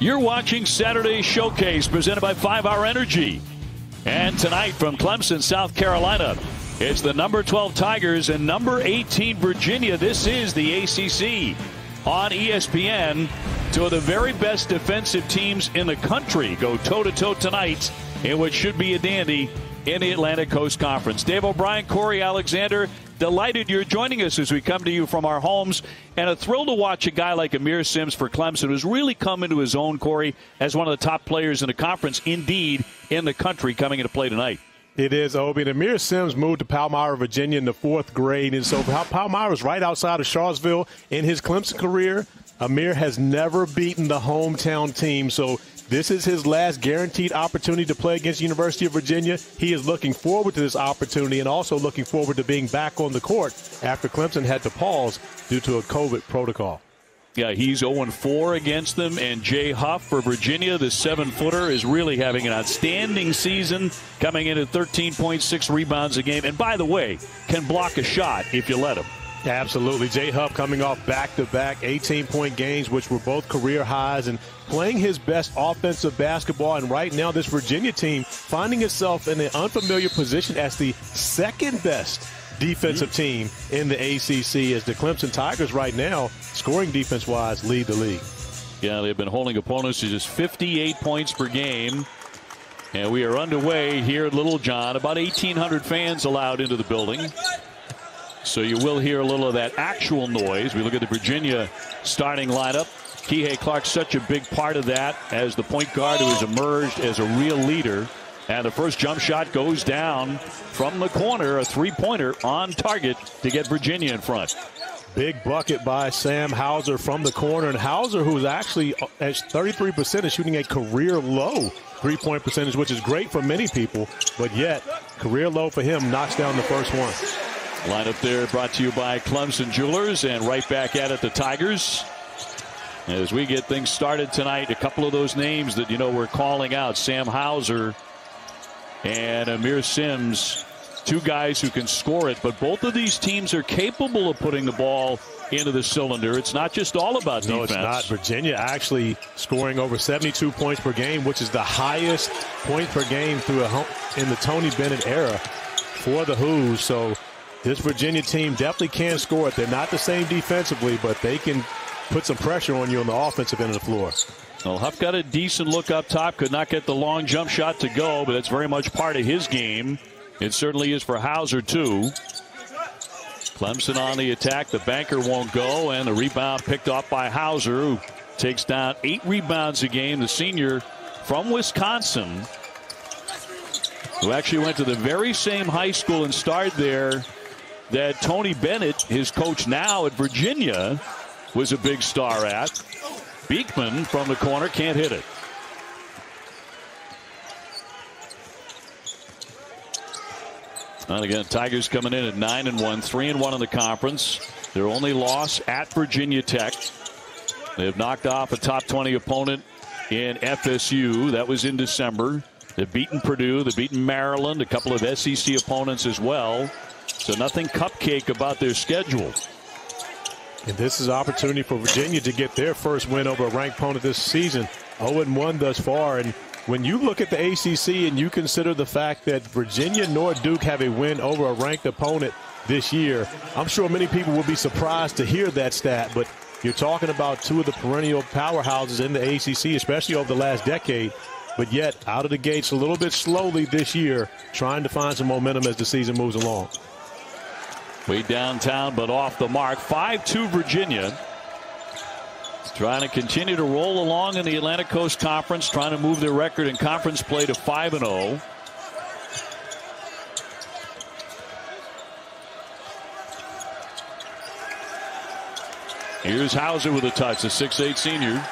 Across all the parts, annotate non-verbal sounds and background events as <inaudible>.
You're watching Saturday Showcase presented by 5 Hour Energy. And tonight from Clemson, South Carolina, it's the number 12 Tigers and number 18 Virginia. This is the ACC on ESPN. Two of the very best defensive teams in the country go toe to toe tonight in what should be a dandy in the Atlantic Coast Conference. Dave O'Brien, Corey Alexander, delighted you're joining us as we come to you from our homes. And a thrill to watch a guy like Aamir Simms for Clemson who's really come into his own, Corey, as one of the top players in the conference, indeed, in the country, coming into play tonight. It is, Obi. And Aamir Simms moved to Palmyra, Virginia in the fourth grade. And so Palmyra is right outside of Charlottesville. In his Clemson career, Aamir has never beaten the hometown team. So this is his last guaranteed opportunity to play against University of Virginia. He is looking forward to this opportunity and also looking forward to being back on the court after Clemson had to pause due to a COVID protocol. Yeah, he's 0 4 against them. And Jay Huff for Virginia, the seven footer, is really having an outstanding season, coming in at 13.6 rebounds a game. And by the way, can block a shot if you let him. Absolutely. Jay Huff coming off back to back 18 point games, which were both career highs, and playing his best offensive basketball. And right now, this Virginia team finding itself in an unfamiliar position as the second best defensive mm-hmm. team in the ACC as the Clemson Tigers right now, scoring defense wise, lead the league. Yeah, they've been holding opponents to just 58 points per game. And we are underway here at Littlejohn. About 1,800 fans allowed into the building. So you will hear a little of that actual noise. We look at the Virginia starting lineup. Kihei Clark, such a big part of that as the point guard who has emerged as a real leader. And the first jump shot goes down from the corner, a three pointer on target to get Virginia in front. Big bucket by Sam Hauser from the corner. And Hauser, who's actually at 33%, is shooting a career low three point percentage, which is great for many people. But yet, career low for him, knocks down the first one. Lineup there brought to you by Clemson Jewelers and right back at it, the Tigers. As we get things started tonight, a couple of those names that you know we're calling out Sam Hauser and Aamir Simms, two guys who can score it, but both of these teams are capable of putting the ball into the cylinder. It's not just all about defense. No, it's not. Virginia actually scoring over 72 points per game, which is the highest point per game through a home, in the Tony Bennett era for the Hoos. So this Virginia team definitely can score it. They're not the same defensively, but they can put some pressure on you on the offensive end of the floor. Well, Huff got a decent look up top. Could not get the long jump shot to go, but that's very much part of his game. It certainly is for Hauser, too. Clemson on the attack. The banker won't go, and the rebound picked off by Hauser, who takes down eight rebounds a game. The senior from Wisconsin, who actually went to the very same high school and started there that Tony Bennett, his coach now at Virginia, was a big star at. Beekman from the corner can't hit it. And again, Tigers coming in at 9 and 1, 3 and 1 in the conference. Their only loss at Virginia Tech. They have knocked off a top 20 opponent in FSU. That was in December. They've beaten Purdue, they've beaten Maryland, a couple of SEC opponents as well. So nothing cupcake about their schedule. And this is opportunity for Virginia to get their first win over a ranked opponent this season. 0-1 thus far. And when you look at the ACC and you consider the fact that Virginia nor Duke have a win over a ranked opponent this year, I'm sure many people will be surprised to hear that stat. But you're talking about two of the perennial powerhouses in the ACC, especially over the last decade. But yet, out of the gates a little bit slowly this year, trying to find some momentum as the season moves along. Way downtown, but off the mark. 5-2 Virginia. Trying to continue to roll along in the Atlantic Coast Conference, trying to move their record in conference play to 5 0. Here's Hauser with a touch, the 6'8 senior.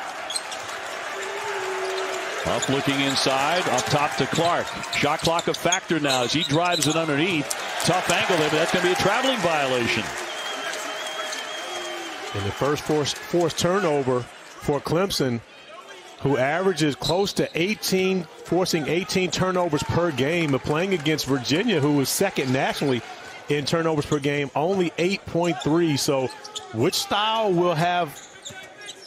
Up looking inside, up top to Clark. Shot clock a factor now as he drives it underneath. Tough angle there, but that's going to be a traveling violation. And the first forced, forced turnover for Clemson, who averages close to 18, forcing 18 turnovers per game, but playing against Virginia, who is second nationally in turnovers per game, only 8.3. So, which style will have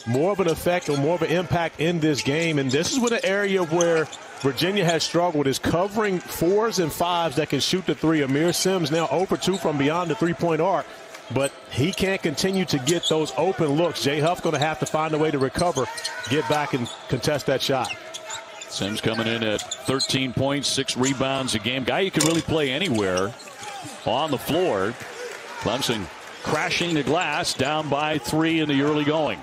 more of an effect or more of an impact in this game. And this is what an area where Virginia has struggled is covering fours and fives that can shoot the three. Aamir Simms now oh over 2 from beyond the three-point arc, but he can't continue to get those open looks. Jay Huff going to have to find a way to recover, get back and contest that shot. Simms coming in at 13 points, six rebounds a game. Guy you can really play anywhere on the floor. Clemson crashing the glass down by three in the early going.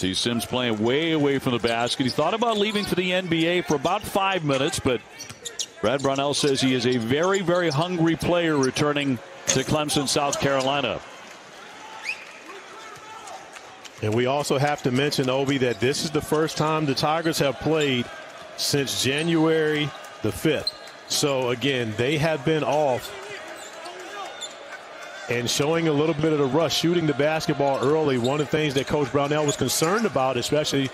See Simms playing way away from the basket. He thought about leaving for the NBA for about five minutes, but Brad Brownell says he is a very, very hungry player returning to Clemson, South Carolina. And we also have to mention, Obi, that this is the first time the Tigers have played since January the 5th. So, again, they have been off and showing a little bit of the rush, shooting the basketball early. One of the things that Coach Brownell was concerned about, especially,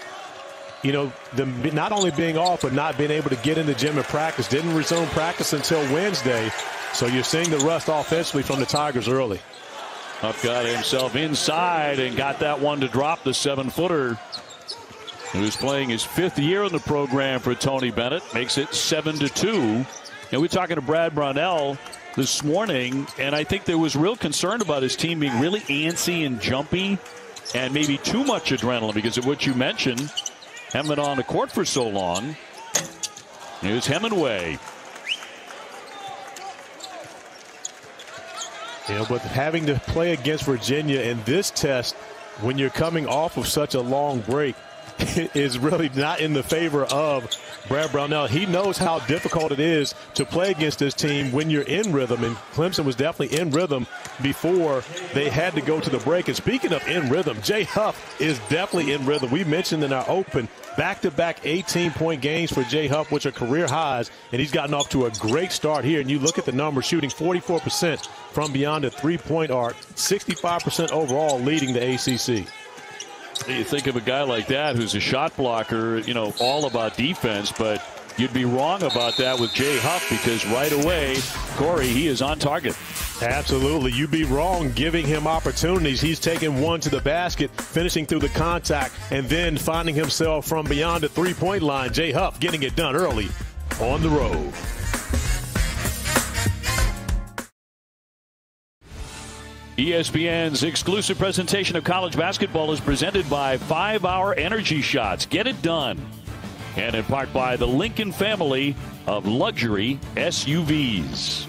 you know, them not only being off, but not being able to get in the gym and practice. Didn't resume practice until Wednesday. So you're seeing the rust offensively from the Tigers early. Got himself inside and got that one to drop the seven footer. Who's playing his fifth year in the program for Tony Bennett. Makes it seven to two. And we're talking to Brad Brownell this morning, and I think there was real concern about his team being really antsy and jumpy and maybe too much adrenaline because of what you mentioned, haven't been on the court for so long. Here's Hemenway. You know, but having to play against Virginia in this test when you're coming off of such a long break <laughs> is really not in the favor of Brad Brownell. He knows how difficult it is to play against this team when you're in rhythm, and Clemson was definitely in rhythm before they had to go to the break. And speaking of in rhythm, Jay Huff is definitely in rhythm. We mentioned in our open back-to-back 18-point games for Jay Huff, which are career highs, and he's gotten off to a great start here. And you look at the numbers, shooting 44% from beyond the three-point arc, 65% overall, leading the ACC. You think of a guy like that who's a shot blocker, you know, all about defense, but you'd be wrong about that with Jay Huff because right away, Corey, he is on target. Absolutely. You'd be wrong giving him opportunities. He's taking one to the basket, finishing through the contact, and then finding himself from beyond the three point line. Jay Huff getting it done early on the road. ESPN's exclusive presentation of college basketball is presented by 5 Hour Energy Shots. Get it done. And in part by the Lincoln family of luxury SUVs.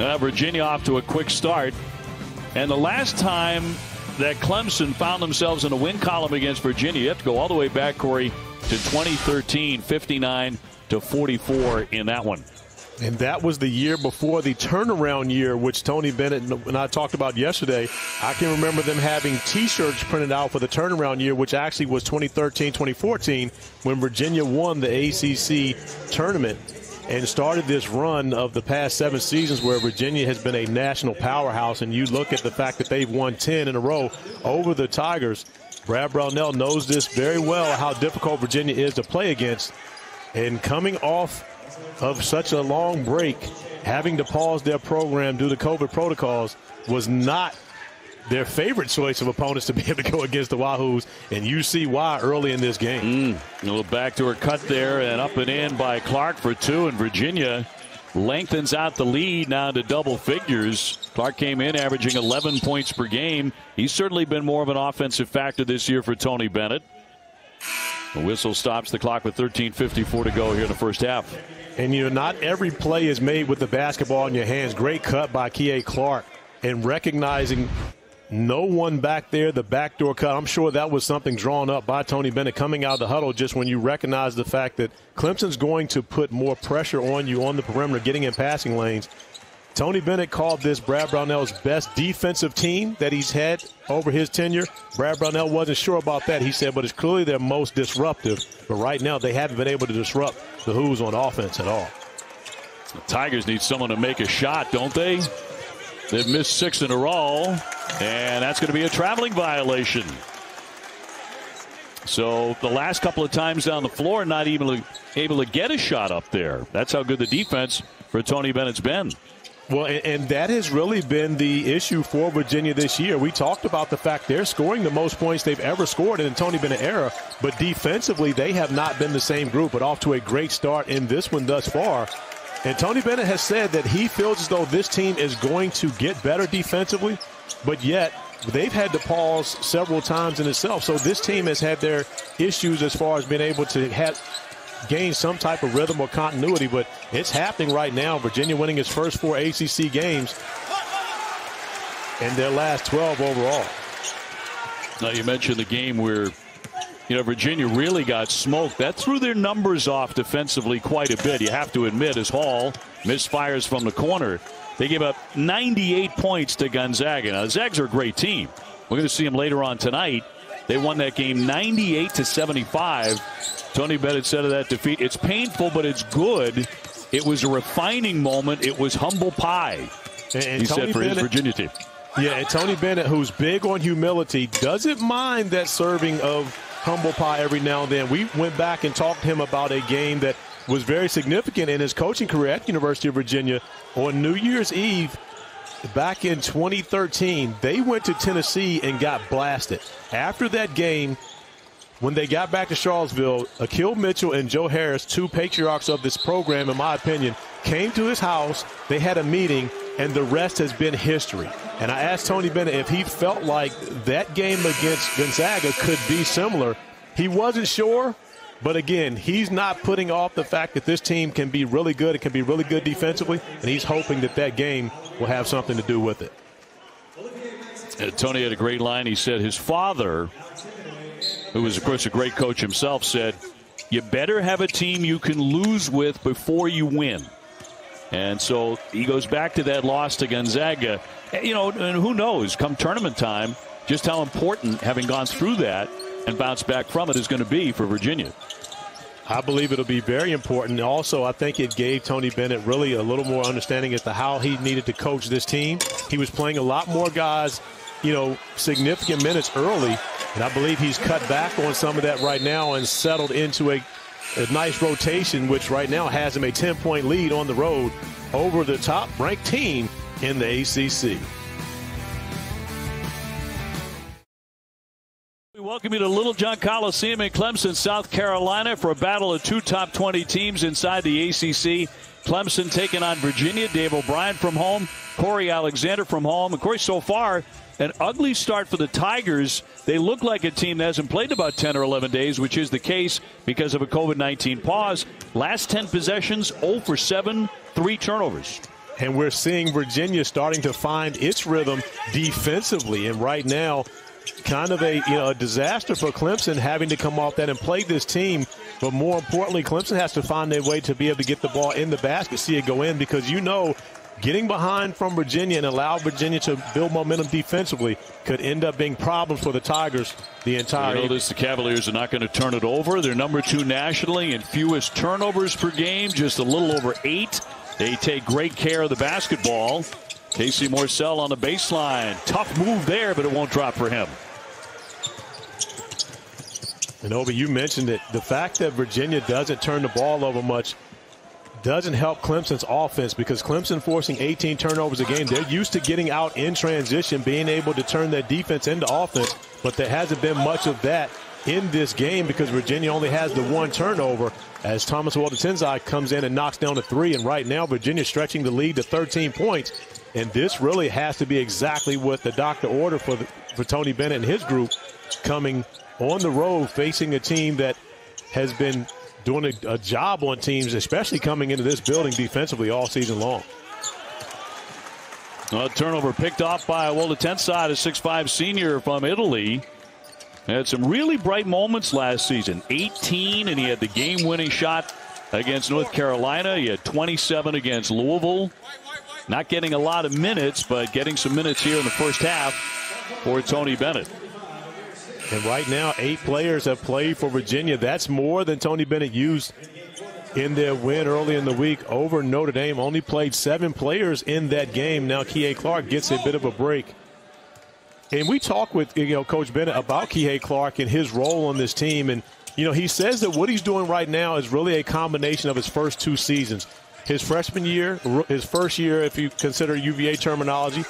Uh, Virginia off to a quick start. And the last time that Clemson found themselves in a win column against Virginia, you have to go all the way back, Corey, to 2013, 59 to 44 in that one. And that was the year before the turnaround year, which Tony Bennett and I talked about yesterday. I can remember them having T-shirts printed out for the turnaround year, which actually was 2013, 2014, when Virginia won the ACC tournament and started this run of the past seven seasons where Virginia has been a national powerhouse. And you look at the fact that they've won 10 in a row over the Tigers. Brad Brownell knows this very well, how difficult Virginia is to play against. And coming off of such a long break, having to pause their program due to COVID protocols was not their favorite choice of opponents to be able to go against the Wahoos, and you see why early in this game. Mm, a little backdoor cut there, and up and in by Clark for two, and Virginia lengthens out the lead now to double figures. Clark came in averaging 11 points per game. He's certainly been more of an offensive factor this year for Tony Bennett. The whistle stops the clock with 13.54 to go here in the first half. And you know, not every play is made with the basketball in your hands. Great cut by Kihei Clark and recognizing no one back there, the backdoor cut. I'm sure that was something drawn up by Tony Bennett coming out of the huddle just when you recognize the fact that Clemson's going to put more pressure on you on the perimeter, getting in passing lanes. Tony Bennett called this Brad Brownell's best defensive team that he's had over his tenure. Brad Brownell wasn't sure about that. He said, but it's clearly their most disruptive. But right now, they haven't been able to disrupt the Hoos on offense at all. The Tigers need someone to make a shot, don't they? They've missed six in a row, and that's going to be a traveling violation. So the last couple of times down the floor, not even able to get a shot up there. That's how good the defense for Tony Bennett's been. Well, and, that has really been the issue for Virginia this year. We talked about the fact they're scoring the most points they've ever scored in Tony Bennett era, but defensively they have not been the same group. But off to a great start in this one thus far. And Tony Bennett has said that he feels as though this team is going to get better defensively, but yet they've had to pause several times in itself. So this team has had their issues as far as being able to have gain some type of rhythm or continuity, but it's happening right now. Virginia winning its first four ACC games and their last 12 overall. Now you mentioned the game where you know Virginia really got smoked. That threw their numbers off defensively quite a bit. You have to admit, as Hall misfires from the corner, they gave up 98 points to Gonzaga. Now the Zags are a great team. We're going to see them later on tonight. They won that game 98 to 75. Tony Bennett said of that defeat, it's painful, but it's good. It was a refining moment. It was humble pie. And, and he Tony said for Bennett, his Virginia team. Yeah, and Tony Bennett, who's big on humility, doesn't mind that serving of humble pie every now and then. We went back and talked to him about a game that was very significant in his coaching career at University of Virginia on New Year's Eve back in 2013. They went to Tennessee and got blasted. After that game, when they got back to Charlottesville, Akil Mitchell and Joe Harris, two patriarchs of this program, in my opinion, came to his house. They had a meeting, and the rest has been history. And I asked Tony Bennett if he felt like that game against Gonzaga could be similar. He wasn't sure, but again, he's not putting off the fact that this team can be really good. It can be really good defensively, and he's hoping that that game will have something to do with it. Tony had a great line. He said his father who was, of course, a great coach himself, said, You better have a team you can lose with before you win. And so he goes back to that loss to Gonzaga. Eh, you know, and who knows, come tournament time, just how important having gone through that and bounce back from it is going to be for Virginia. I believe it'll be very important. Also, I think it gave Tony Bennett really a little more understanding as to how he needed to coach this team. He was playing a lot more guys, you know, significant minutes early and I believe he's cut back on some of that right now and settled into a, a nice rotation, which right now has him a 10 point lead on the road over the top ranked team in the ACC. Welcome you to Littlejohn Coliseum in Clemson, South Carolina for a battle of two top 20 teams inside the ACC. Clemson taking on Virginia. Dave O'Brien from home. Corey Alexander from home. Of course, so far, an ugly start for the Tigers. They look like a team that hasn't played about 10 or 11 days, which is the case because of a COVID 19 pause. Last 10 possessions, 0 for 7, three turnovers. And we're seeing Virginia starting to find its rhythm defensively. And right now, kind of a you know a disaster for Clemson having to come off that and play this team. But more importantly, Clemson has to find a way to be able to get the ball in the basket, see it go in, because you know getting behind from Virginia and allow Virginia to build momentum defensively could end up being problems for the Tigers the entire. You notice the Cavaliers are not going to turn it over. They're number two nationally in fewest turnovers per game, just a little over eight. They take great care of the basketball. Casey Morsell on the baseline. Tough move there, but it won't drop for him. And Obi, you mentioned it. The fact that Virginia doesn't turn the ball over much doesn't help Clemson's offense because Clemson forcing 18 turnovers a game. They're used to getting out in transition, being able to turn their defense into offense, but there hasn't been much of that in this game because Virginia only has the one turnover as Tomas Woldetensae comes in and knocks down a three. And right now, Virginia stretching the lead to 13 points. And this really has to be exactly what the doctor ordered for, the, for Tony Bennett and his group coming on the road facing a team that has been doing a, a job on teams, especially coming into this building defensively all season long. A turnover picked off by Woldetensae, a 6'5 senior from Italy. Had some really bright moments last season. 18, and he had the game winning shot against North Carolina. He had 27 against Louisville. Not getting a lot of minutes, but getting some minutes here in the first half for Tony Bennett. And right now, eight players have played for Virginia. That's more than Tony Bennett used in their win early in the week over Notre Dame. Only played seven players in that game. Now Kihei Clark gets a bit of a break. And we talk with you know Coach Bennett about Kihei Clark and his role on this team. And you know he says that what he's doing right now is really a combination of his first two seasons. His freshman year, his first year, if you consider UVA terminology,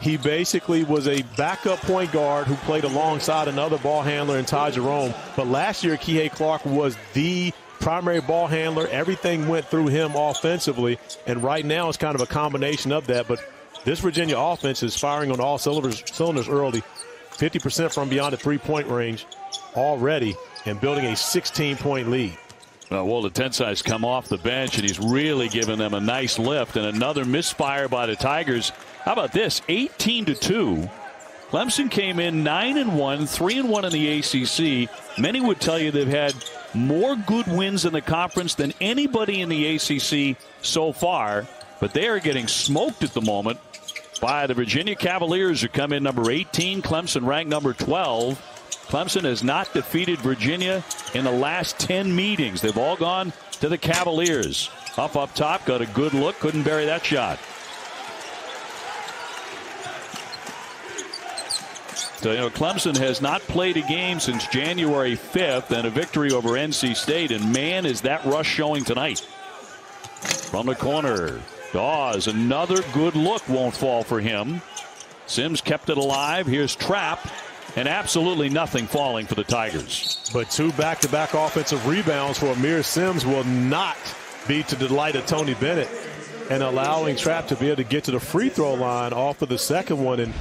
he basically was a backup point guard who played alongside another ball handler in Ty Jerome. But last year, Kihei Clark was the primary ball handler. Everything went through him offensively. And right now, it's kind of a combination of that. But this Virginia offense is firing on all cylinders, cylinders early. 50% from beyond the three point range already and building a 16 point lead. Well, Woldetensae's come off the bench and he's really given them a nice lift and another misfire by the Tigers. How about this? 18 to 2. Clemson came in 9 and 1, 3 and 1 in the ACC. Many would tell you they've had more good wins in the conference than anybody in the ACC so far, but they are getting smoked at the moment by the Virginia Cavaliers who come in number 18, Clemson ranked number 12. Clemson has not defeated Virginia in the last 10 meetings. They've all gone to the Cavaliers. Huff up top, got a good look, couldn't bury that shot. So, you know, Clemson has not played a game since January 5th and a victory over NC State. And man, is that rush showing tonight. From the corner, Dawes, another good look won't fall for him. Simms kept it alive. Here's Trapp. And absolutely nothing falling for the Tigers. But two back to back offensive rebounds for Aamir Simms will not be to the delight of Tony Bennett and allowing Trapp to be able to get to the free throw line off of the second one. And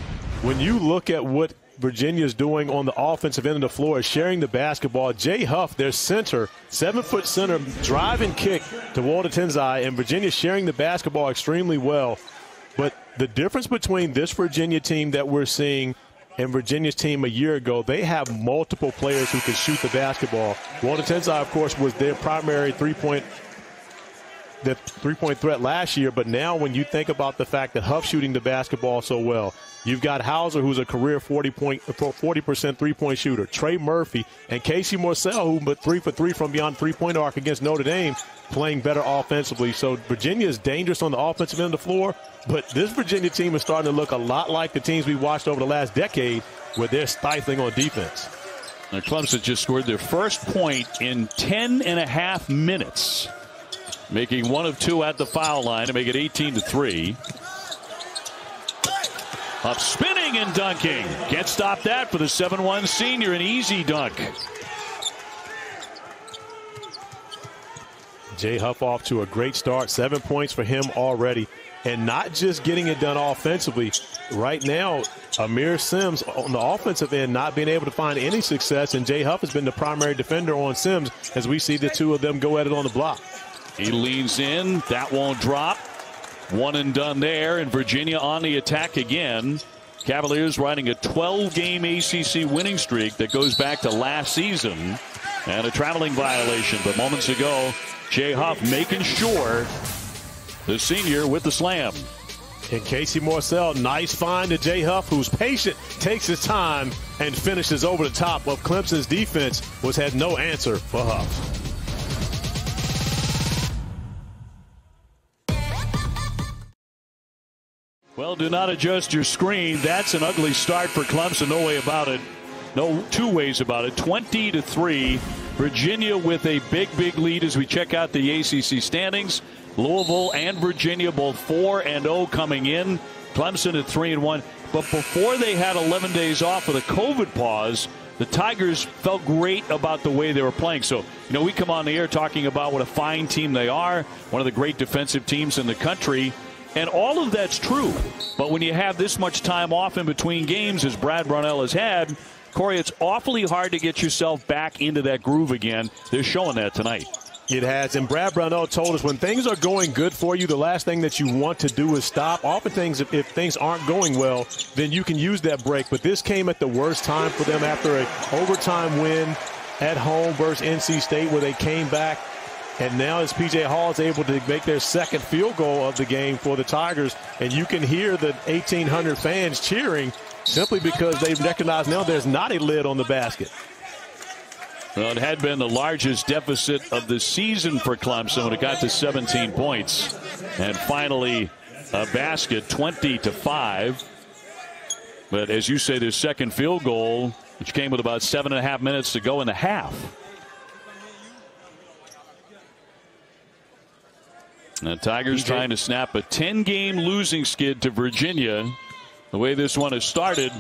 when you look at what Virginia's doing on the offensive end of the floor is sharing the basketball. Jay Huff, their center, seven foot center, drive and kick to Woldetensae, and Virginia sharing the basketball extremely well. But the difference between this Virginia team that we're seeing and Virginia's team a year ago, they have multiple players who can shoot the basketball. Woldetensae, of course, was their primary three point the three point threat last year, but now when you think about the fact that Huff shooting the basketball so well, You've got Hauser, who's a career 40 point, 40% three point shooter. Trey Murphy and Casey Morsell, who but three for three from beyond three point arc against Notre Dame, playing better offensively. So Virginia is dangerous on the offensive end of the floor, but this Virginia team is starting to look a lot like the teams we watched over the last decade, where they're stifling on defense. The Clemson just scored their first point in 10 and a half minutes, making one of two at the foul line to make it 18 to 3. Up spinning and dunking. Can't stop that for the 7 1 senior. An easy dunk. Jay Huff off to a great start. Seven points for him already. And not just getting it done offensively. Right now, Aamir Simms on the offensive end not being able to find any success. And Jay Huff has been the primary defender on Simms as we see the two of them go at it on the block. He leans in. That won't drop. One and done there, and Virginia on the attack again. Cavaliers riding a 12 game ACC winning streak that goes back to last season and a traveling violation. But moments ago, Jay Huff making sure the senior with the slam. And Casey Morsell, nice find to Jay Huff, who's patient, takes his time, and finishes over the top of Clemson's defense, was had no answer for Huff. Well, do not adjust your screen. That's an ugly start for Clemson. No way about it. No two ways about it. 20 to 3. Virginia with a big, big lead as we check out the ACC standings. Louisville and Virginia both 4 and 0 coming in. Clemson at 3 and 1. But before they had 11 days off with a COVID pause, the Tigers felt great about the way they were playing. So, you know, we come on the air talking about what a fine team they are, one of the great defensive teams in the country. And all of that's true. But when you have this much time off in between games, as Brad Brownell has had, Corey, it's awfully hard to get yourself back into that groove again. They're showing that tonight. It has. And Brad Brownell told us when things are going good for you, the last thing that you want to do is stop. Often things, if, if things aren't going well, then you can use that break. But this came at the worst time for them after an overtime win at home versus NC State where they came back and now as PJ Hall is able to make their second field goal of the game for the Tigers, and you can hear the 1,800 fans cheering simply because they've recognized now there's not a lid on the basket. Well, it had been the largest deficit of the season for Clemson when it got to 17 points. And finally, a basket 20 to 5. But as you say, their second field goal, which came with about seven and a half minutes to go in the half. The Tigers trying to snap a 10 game losing skid to Virginia. The way this one has started,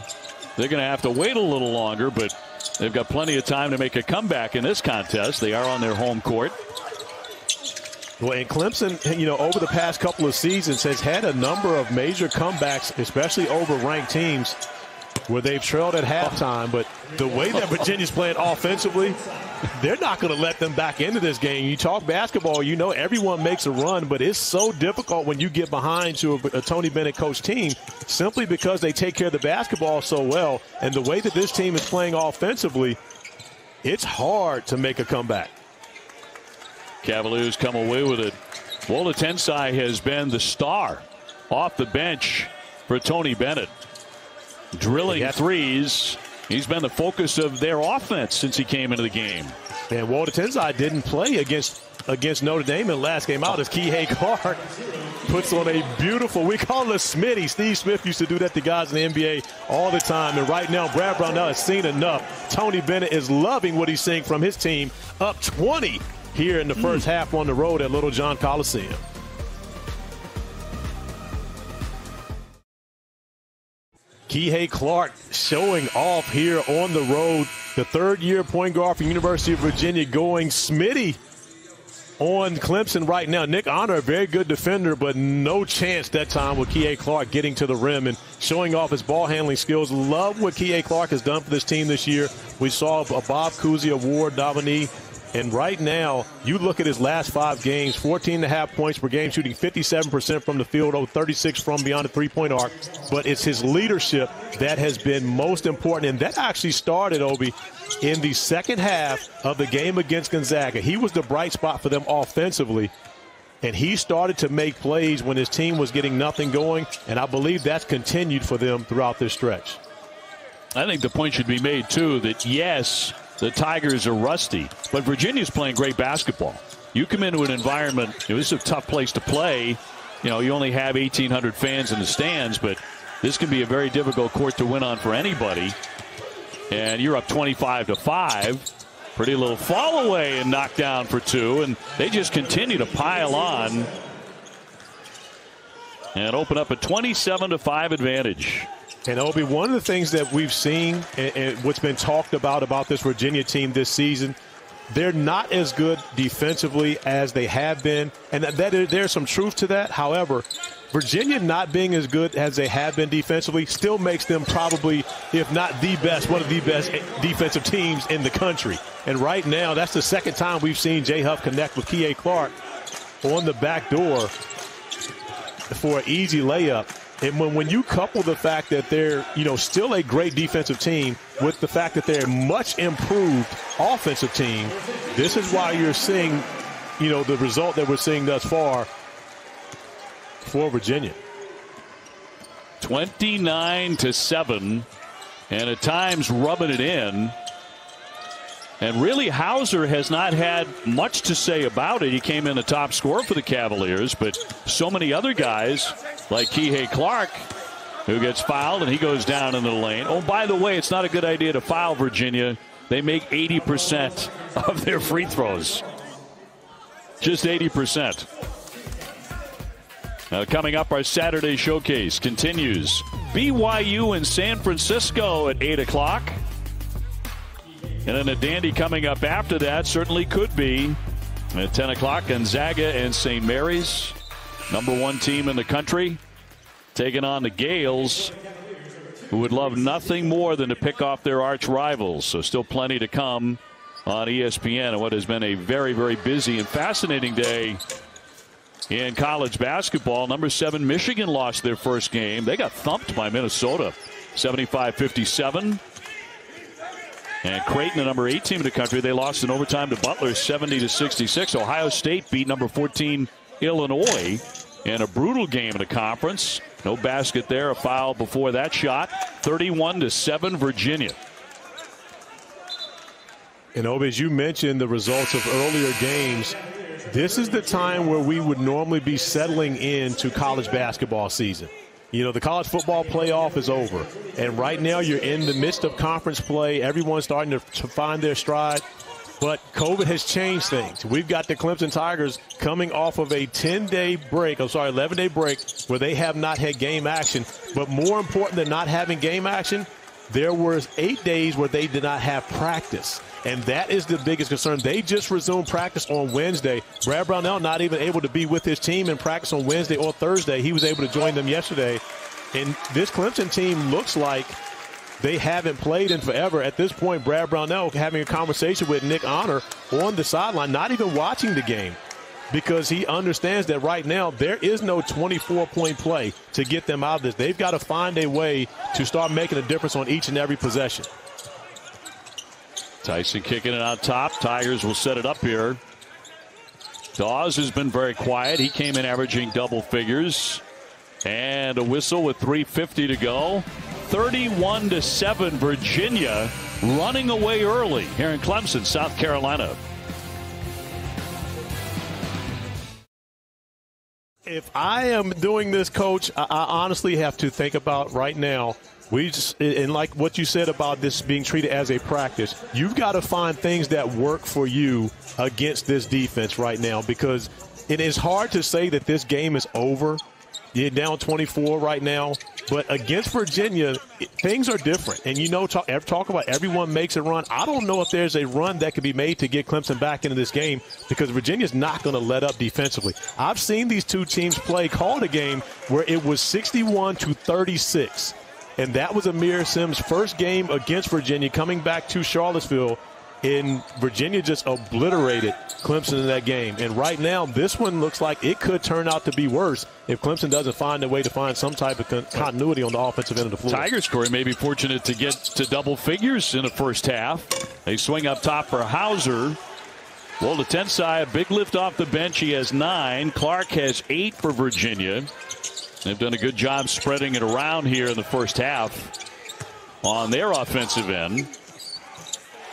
they're going to have to wait a little longer, but they've got plenty of time to make a comeback in this contest. They are on their home court. Well, and Clemson, you know, over the past couple of seasons has had a number of major comebacks, especially over ranked teams where they've trailed at halftime. But the way that Virginia's playing offensively, they're not going to let them back into this game. You talk basketball, you know everyone makes a run, but it's so difficult when you get behind to a, a Tony Bennett coach team simply because they take care of the basketball so well. And the way that this team is playing offensively, it's hard to make a comeback. Cavaliers come away with it. Woldetensae has been the star off the bench for Tony Bennett. Drilling threes He's been the focus of their offense since he came into the game. And Walter Woldetensae didn't play against against Notre Dame in the last game out as Kihei Clark puts on a beautiful, we call it a Smitty. Steve Smith used to do that to guys in the NBA all the time. And right now, Brad Brownell has seen enough. Tony Bennett is loving what he's seeing from his team, up 20 here in the first mm. half on the road at Littlejohn Coliseum. Kihei Clark showing off here on the road. The third year point guard from University of Virginia going Smitty on Clemson right now. Nick Honor, a very good defender, but no chance that time with Kihei Clark getting to the rim and showing off his ball handling skills. Love what Kihei Clark has done for this team this year. We saw a Bob Cousy Award nominee and right now, you look at his last five games 14 and a half points per game, shooting 57% from the field, over 36 from beyond the three point arc. But it's his leadership that has been most important. And that actually started, Obi, in the second half of the game against Gonzaga. He was the bright spot for them offensively. And he started to make plays when his team was getting nothing going. And I believe that's continued for them throughout this stretch. I think the point should be made, too, that yes, the Tigers are rusty, but Virginia's playing great basketball. You come into an environment, you know, this is a tough place to play. You know, you only have 1,800 fans in the stands, but this can be a very difficult court to win on for anybody. And you're up 25 to 5. Pretty little fall away and knockdown for two, and they just continue to pile on and open up a 27 to 5 advantage. And Obi, one of the things that we've seen and, and what's been talked about about this Virginia team this season, they're not as good defensively as they have been, and that, there's some truth to that. However, Virginia not being as good as they have been defensively still makes them probably, if not the best, one of the best defensive teams in the country. And right now, that's the second time we've seen Jay Huff connect with Kihei Clark on the back door for an easy layup. And when, when you couple the fact that they're, you know, still a great defensive team with the fact that they're a much improved offensive team, this is why you're seeing, you know, the result that we're seeing thus far for Virginia. 29 to 7, and at times rubbing it in. And really, Hauser has not had much to say about it. He came in the top scorer for the Cavaliers, but so many other guys like Kihei Clark, who gets fouled and he goes down into the lane. Oh, by the way, it's not a good idea to foul Virginia. They make 80% of their free throws. Just 80%. Now, coming up, our Saturday showcase continues. BYU in San Francisco at 8 o'clock. And then a dandy coming up after that certainly could be at 10 o'clock Gonzaga and St. Mary's number one team in the country, taking on the Gales, who would love nothing more than to pick off their arch rivals. So still plenty to come on ESPN and what has been a very, very busy and fascinating day in college basketball. Number seven, Michigan lost their first game. They got thumped by Minnesota, 75-57. And Creighton, the number eight team in the country, they lost in overtime to Butler, 70 to 66. Ohio State beat number 14 Illinois in a brutal game in the conference. No basket there, a foul before that shot. 31 to 7 Virginia. And Obi, as you mentioned the results of earlier games, this is the time where we would normally be settling into college basketball season. You know, the college football playoff is over. And right now you're in the midst of conference play. Everyone's starting to, to find their stride. But COVID has changed things. We've got the Clemson Tigers coming off of a 10-day break, I'm sorry, 11-day break, where they have not had game action. But more important than not having game action, there was eight days where they did not have practice. And that is the biggest concern. They just resumed practice on Wednesday. Brad Brownell not even able to be with his team in practice on Wednesday or Thursday. He was able to join them yesterday. And this Clemson team looks like – they haven't played in forever. At this point, Brad Brownell having a conversation with Nick Honor on the sideline, not even watching the game because he understands that right now there is no 24 point play to get them out of this. They've got to find a way to start making a difference on each and every possession. Tyson kicking it on top. Tigers will set it up here. Dawes has been very quiet. He came in averaging double figures. And a whistle with 3.50 to go. 31 to 7 Virginia running away early here in Clemson, South Carolina. If I am doing this, coach, I, I honestly have to think about right now. We just, and like what you said about this being treated as a practice, you've got to find things that work for you against this defense right now because it is hard to say that this game is over you're down 24 right now. But against Virginia, things are different. And you know, talk, talk about everyone makes a run. I don't know if there's a run that could be made to get Clemson back into this game because Virginia's not going to let up defensively. I've seen these two teams play, called a game where it was 61 to 36. And that was Aamir Simms' first game against Virginia coming back to Charlottesville in Virginia just obliterated Clemson in that game. And right now, this one looks like it could turn out to be worse if Clemson doesn't find a way to find some type of con- continuity on the offensive end of the floor. Tigers, Corey, may be fortunate to get to double figures in the first half. They swing up top for Hauser. Well, the 10 side, big lift off the bench. He has nine. Clark has eight for Virginia. They've done a good job spreading it around here in the first half on their offensive end.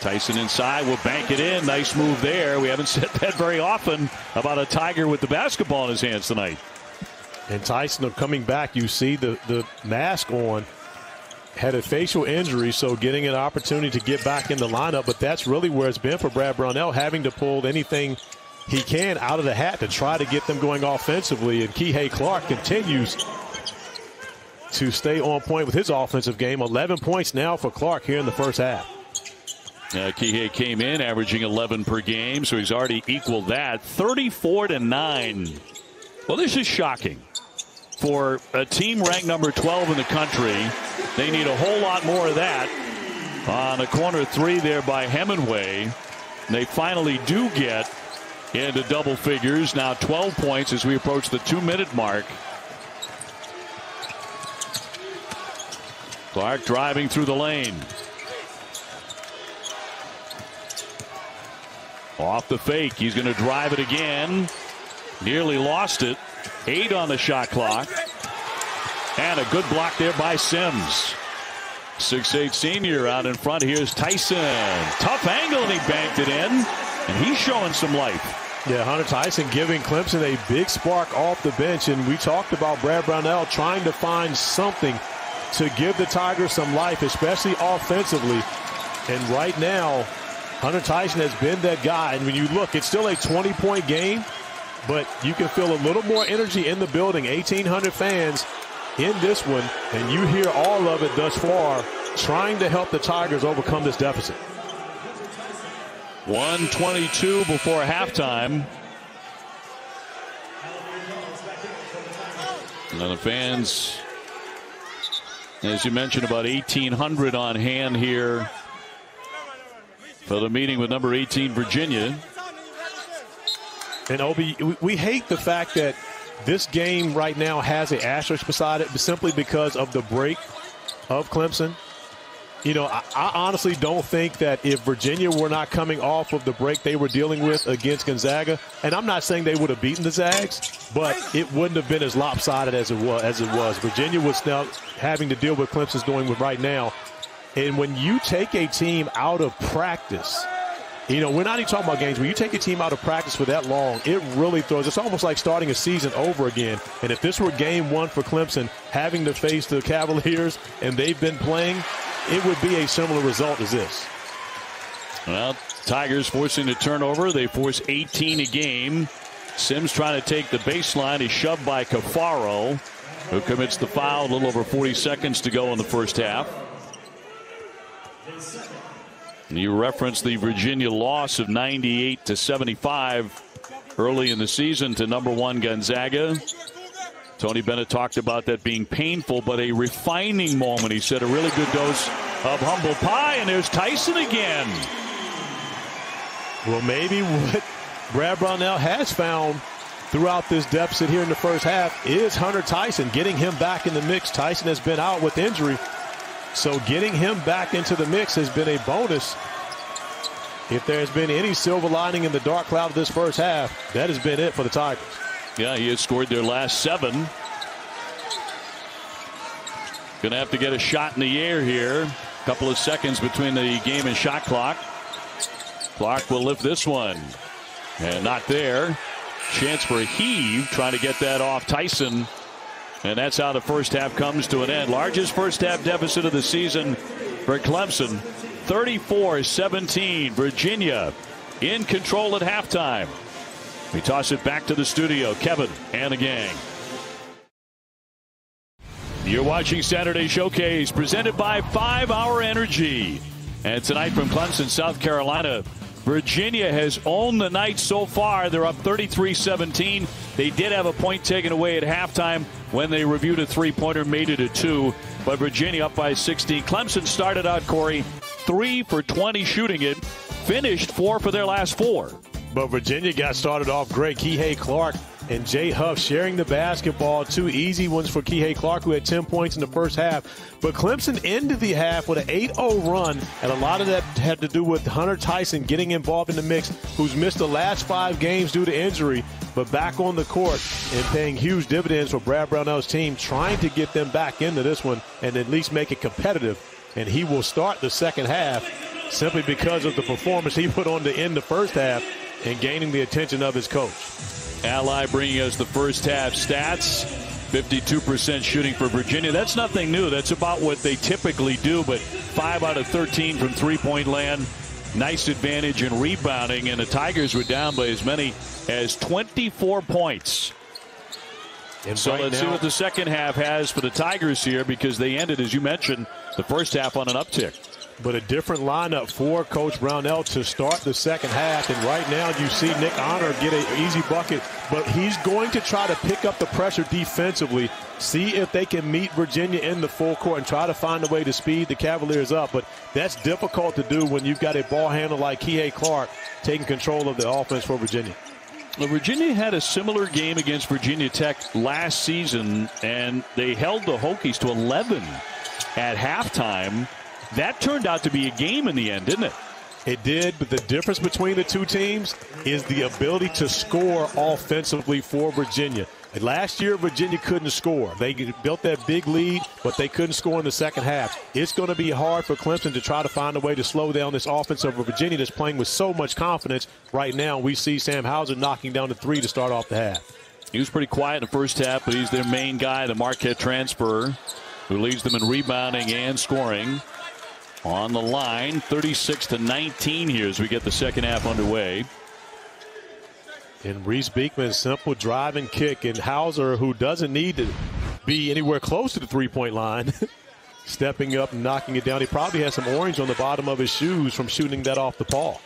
Tyson inside will bank it in. Nice move there. We haven't <laughs> said that very often about a Tiger with the basketball in his hands tonight. And Tyson coming back, you see the, the mask on. Had a facial injury, so getting an opportunity to get back in the lineup. But that's really where it's been for Brad Brownell, having to pull anything he can out of the hat to try to get them going offensively. And Kihei Clark continues to stay on point with his offensive game. 11 points now for Clark here in the first half. Uh, Kihei came in averaging 11 per game, so he's already equaled that. 34 to 9. Well, this is shocking. For a team ranked number 12 in the country, they need a whole lot more of that on a corner three there by Hemenway. They finally do get into double figures. Now 12 points as we approach the two minute mark. Clark driving through the lane. Off the fake. He's going to drive it again. Nearly lost it. Eight on the shot clock. And a good block there by Simms. Six-eight senior out in front. Here's Tyson. Tough angle, and he banked it in. And he's showing some life. Yeah, Hunter Tyson giving Clemson a big spark off the bench. And we talked about Brad Brownell trying to find something to give the Tigers some life, especially offensively. And right now, Hunter Tyson has been that guy. And when you look, it's still a 20 point game, but you can feel a little more energy in the building. 1,800 fans in this one, and you hear all of it thus far trying to help the Tigers overcome this deficit. 122 before halftime. And the fans, as you mentioned, about 1,800 on hand here for the meeting with number 18 Virginia. And Obi, we hate the fact that this game right now has an asterisk beside it simply because of the break of Clemson. You know, I, I, honestly don't think that if Virginia were not coming off of the break they were dealing with against Gonzaga, and I'm not saying they would have beaten the Zags, but it wouldn't have been as lopsided as it was. As it was, Virginia was now having to deal with Clemson's doing with right now, and when you take a team out of practice, you know, we're not even talking about games. When you take a team out of practice for that long, it really throws. It's almost like starting a season over again. And if this were game one for Clemson, having to face the <laughs> Cavaliers and they've been playing, it would be a similar result as this. Well, Tigers forcing the turnover. They force 18 a game. Simms trying to take the baseline. He's shoved by Caffaro, who commits the foul. A little over 40 seconds to go in the first half. You referenced the Virginia loss of 98 to 75 early in the season to number one Gonzaga. Tony Bennett talked about that being painful, but a refining moment. He said a really good dose of humble pie, and there's Tyson again. Well, maybe what Brad Brownell has found throughout this deficit here in the first half is Hunter Tyson, getting him back in the mix. Tyson has been out with injury, so getting him back into the mix has been a bonus. If there's been any silver lining in the dark cloud of this first half, that has been it for the Tigers. Yeah, he has scored their last seven. To have to get a shot in the air here. Couple of seconds between the game and shot clock. Clark will lift this one. And not there. Chance for a heave, trying to get that off Tyson. And that's how the first half comes to an end. Largest first half deficit of the season for Clemson. 34-17. Virginia in control at halftime. We toss it back to the studio. Kevin and the gang. You're watching Saturday Showcase presented by 5 Hour Energy. And tonight from Clemson, South Carolina, Virginia has owned the night so far. They're up 33 17. They did have a point taken away at halftime when they reviewed a three pointer, made it a two. But Virginia up by 16. Clemson started out, Corey, three for 20 shooting it, finished four for their last four. But Virginia got started off great. Kihei Clark and Jay Huff sharing the basketball. Two easy ones for Kihei Clark, who had 10 points in the first half. But Clemson ended the half with an 8 0 run, and a lot of that had to do with Hunter Tyson getting involved in the mix, who's missed the last five games due to injury, but back on the court and paying huge dividends for Brad Brownell's team, trying to get them back into this one and at least make it competitive. And he will start the second half simply because of the performance he put on to end the first half and gaining the attention of his coach. Ally bringing us the first half stats. 52% shooting for Virginia. That's nothing new. That's about what they typically do, but 5 out of 13 from three point land. Nice advantage in rebounding, and the Tigers were down by as many as 24 points. And so right let's now, see what the second half has for the Tigers here because they ended, as you mentioned, the first half on an uptick but a different lineup for Coach Brownell to start the second half. And right now you see Nick Honor get an easy bucket, but he's going to try to pick up the pressure defensively, see if they can meet Virginia in the full court and try to find a way to speed the Cavaliers up. But that's difficult to do when you've got a ball handler like Kihei Clark taking control of the offense for Virginia. Well, Virginia had a similar game against Virginia Tech last season, and they held the Hokies to 11 at halftime. That turned out to be a game in the end, didn't it? It did, but the difference between the two teams is the ability to score offensively for Virginia. Last year, Virginia couldn't score. They built that big lead, but they couldn't score in the second half. It's going to be hard for Clemson to try to find a way to slow down this offense over Virginia that's playing with so much confidence right now. We see Sam Hauser knocking down the three to start off the half. He was pretty quiet in the first half, but he's their main guy, the Marquette transfer, who leads them in rebounding and scoring on the line 36 to 19 here as we get the second half underway. And Reece Beekman's simple drive and kick, and Hauser, who doesn't need to be anywhere close to the three point line, <laughs> stepping up and knocking it down. He probably has some orange on the bottom of his shoes from shooting that off the ball.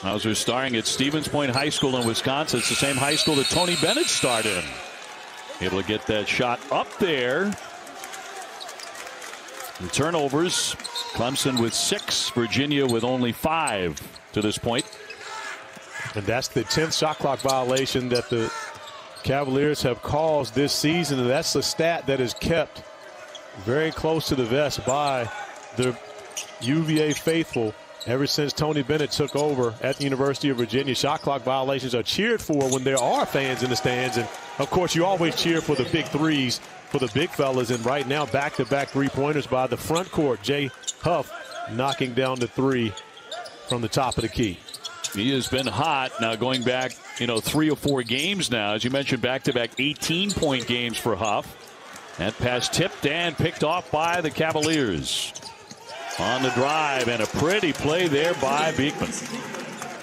Hauser starring at Stevens Point High School in Wisconsin. It's the same high school that Tony Bennett starred in. Able to get that shot up there turnovers. Clemson with six, Virginia with only five to this point. And that's the 10th shot clock violation that the Cavaliers have caused this season. And that's the stat that is kept very close to the vest by the UVA faithful ever since Tony Bennett took over at the University of Virginia. Shot clock violations are cheered for when there are fans in the stands. And of course, you always cheer for the big threes for the big fellas. And right now, back to back three pointers by the front court. Jay Huff knocking down the three from the top of the key. He has been hot now going back, you know, three or four games now. As you mentioned, back to back 18 point games for Huff. That pass tipped and picked off by the Cavaliers. on the drive, and a pretty play there by Beekman.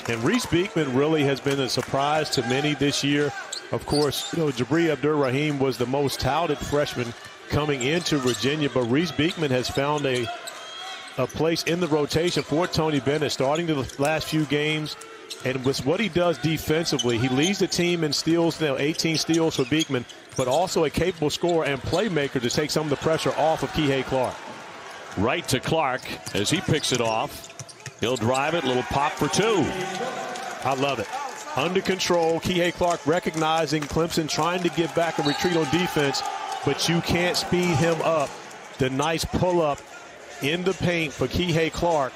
And Reece Beekman really has been a surprise to many this year. Of course, you know, Jabri Abdur-Rahim was the most touted freshman coming into Virginia, but Reece Beekman has found a a place in the rotation for Tony Bennett starting the last few games. And with what he does defensively, he leads the team in steals, know, 18 steals for Beekman, but also a capable scorer and playmaker to take some of the pressure off of Kihei Clark. Right to Clark as he picks it off. He'll drive it, little pop for two. I love it. Under control, Kihei Clark recognizing Clemson trying to get back and retreat on defense, but you can't speed him up. The nice pull up in the paint for Kihei Clark,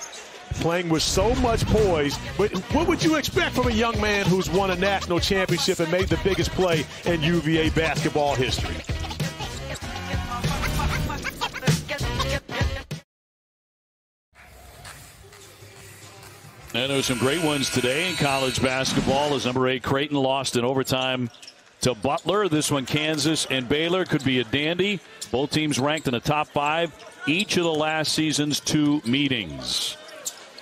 playing with so much poise. But what would you expect from a young man who's won a national championship and made the biggest play in UVA basketball history? And there's some great ones today in college basketball as number eight Creighton lost in overtime to Butler. This one, Kansas and Baylor, could be a dandy. Both teams ranked in the top five each of the last season's two meetings.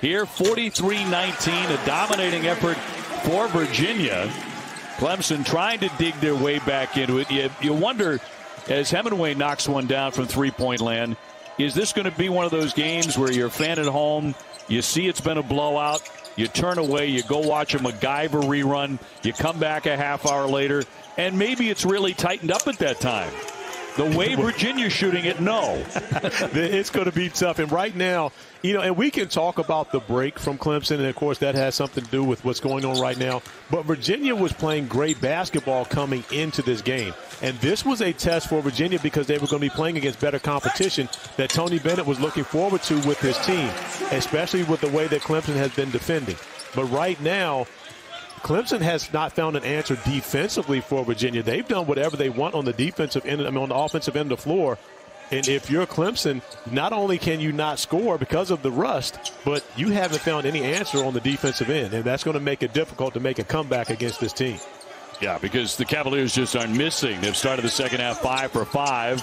Here, 43 19, a dominating effort for Virginia. Clemson trying to dig their way back into it. You, you wonder, as Hemenway knocks one down from three point land, is this going to be one of those games where you're a fan at home, you see it's been a blowout, you turn away, you go watch a MacGyver rerun, you come back a half hour later, and maybe it's really tightened up at that time. The way Virginia's shooting it, no. <laughs> it's going to be tough. And right now, you know, and we can talk about the break from Clemson, and of course that has something to do with what's going on right now. But Virginia was playing great basketball coming into this game. And this was a test for Virginia because they were going to be playing against better competition that Tony Bennett was looking forward to with his team, especially with the way that Clemson has been defending. But right now, Clemson has not found an answer defensively for Virginia. They've done whatever they want on the defensive end, I mean, on the offensive end of the floor. And if you're Clemson, not only can you not score because of the rust, but you haven't found any answer on the defensive end. And that's going to make it difficult to make a comeback against this team. Yeah, because the Cavaliers just aren't missing. They've started the second half five for five.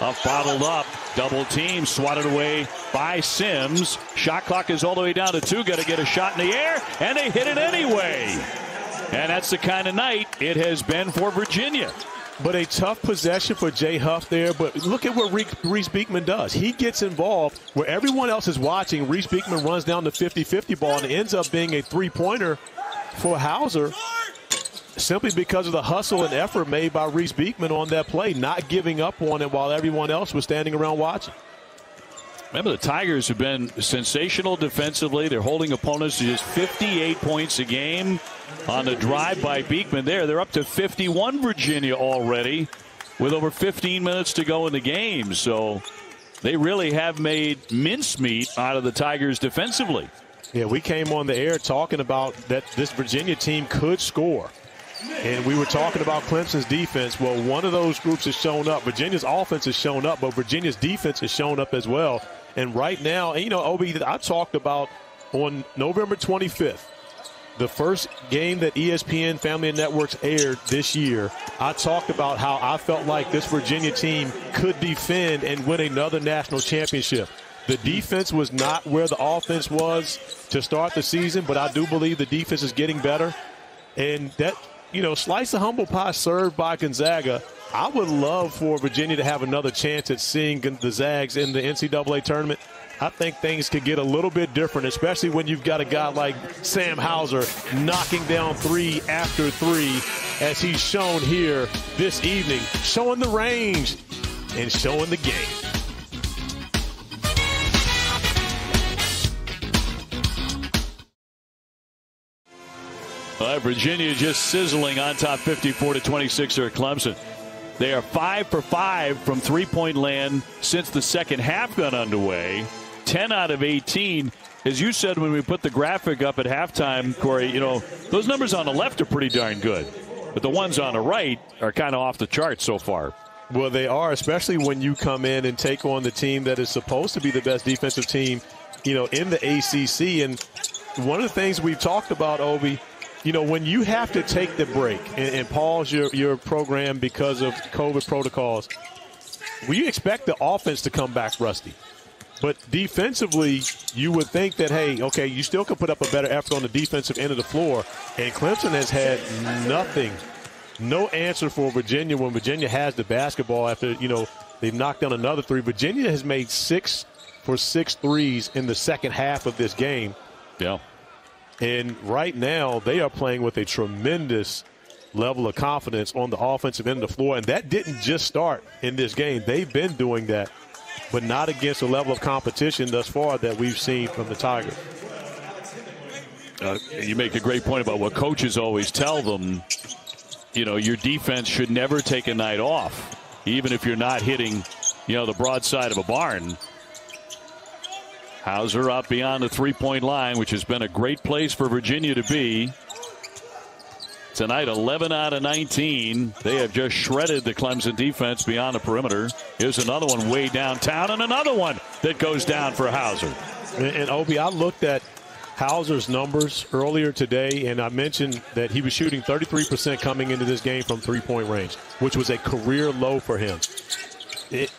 Up, bottled up, double team, swatted away by Simms. Shot clock is all the way down to two. Got to get a shot in the air, and they hit it anyway. And that's the kind of night it has been for Virginia. But a tough possession for Jay Huff there. But look at what Reece Beekman does. He gets involved where everyone else is watching. Reece Beekman runs down the 50 50 ball and ends up being a three pointer for Hauser simply because of the hustle and effort made by Reece Beekman on that play, not giving up on it while everyone else was standing around watching. Remember, the Tigers have been sensational defensively. They're holding opponents to just 58 points a game on the drive by Beekman there. They're up to 51 Virginia already with over 15 minutes to go in the game. So they really have made mincemeat out of the Tigers defensively. Yeah, we came on the air talking about that this Virginia team could score. And we were talking about Clemson's defense. Well, one of those groups has shown up. Virginia's offense has shown up, but Virginia's defense has shown up as well. And right now, and you know, Obi, I talked about on November 25th, the first game that ESPN Family Networks aired this year, I talked about how I felt like this Virginia team could defend and win another national championship. The defense was not where the offense was to start the season, but I do believe the defense is getting better. And that you know, slice of humble pie served by Gonzaga. I would love for Virginia to have another chance at seeing the Zags in the NCAA tournament. I think things could get a little bit different, especially when you've got a guy like Sam Hauser knocking down three after three, as he's shown here this evening, showing the range and showing the game. Virginia just sizzling on top 54 to 26 here at Clemson. They are five for five from three point land since the second half got underway. 10 out of 18. As you said when we put the graphic up at halftime, Corey, you know, those numbers on the left are pretty darn good. But the ones on the right are kind of off the charts so far. Well, they are, especially when you come in and take on the team that is supposed to be the best defensive team, you know, in the ACC. And one of the things we've talked about, Obi, you know, when you have to take the break and, and pause your, your program because of COVID protocols, you expect the offense to come back rusty? But defensively, you would think that, hey, okay, you still could put up a better effort on the defensive end of the floor. And Clemson has had nothing, no answer for Virginia when Virginia has the basketball after, you know, they've knocked down another three. Virginia has made six for six threes in the second half of this game. Yeah. And right now, they are playing with a tremendous level of confidence on the offensive end of the floor. And that didn't just start in this game. They've been doing that but not against the level of competition thus far that we've seen from the Tigers. Uh, you make a great point about what coaches always tell them. You know, your defense should never take a night off, even if you're not hitting, you know, the broadside of a barn. Hauser out beyond the three point line, which has been a great place for Virginia to be. Tonight, 11 out of 19. They have just shredded the Clemson defense beyond the perimeter. Here's another one way downtown, and another one that goes down for Hauser. And, and Obi, I looked at Hauser's numbers earlier today, and I mentioned that he was shooting 33% coming into this game from three point range, which was a career low for him. It,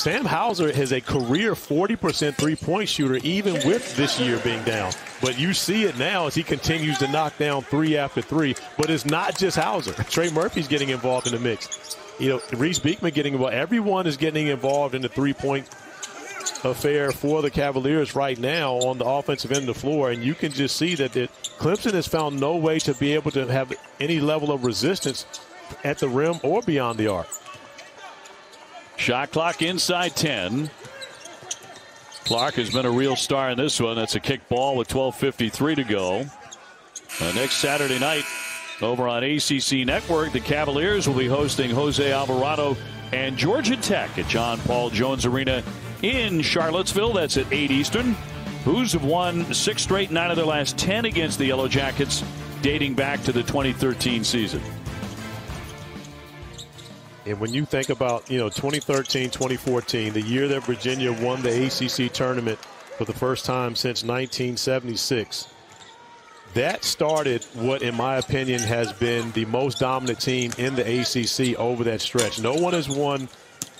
Sam Hauser has a career 40% three point shooter, even with this year being down. But you see it now as he continues to knock down three after three. But it's not just Hauser. Trey Murphy's getting involved in the mix. You know, Reece Beekman getting involved. Everyone is getting involved in the three point affair for the Cavaliers right now on the offensive end of the floor. And you can just see that it, Clemson has found no way to be able to have any level of resistance at the rim or beyond the arc. Shot clock inside 10. Clark has been a real star in this one. That's a kick ball with 12.53 to go. Next Saturday night over on ACC Network, the Cavaliers will be hosting Jose Alvarado and Georgia Tech at John Paul Jones Arena in Charlottesville. That's at 8 Eastern. Hoos have won six straight, nine of their last 10 against the Yellow Jackets, dating back to the 2013 season. And when you think about, you know, 2013, 2014, the year that Virginia won the ACC tournament for the first time since 1976, that started what, in my opinion, has been the most dominant team in the ACC over that stretch. No one has won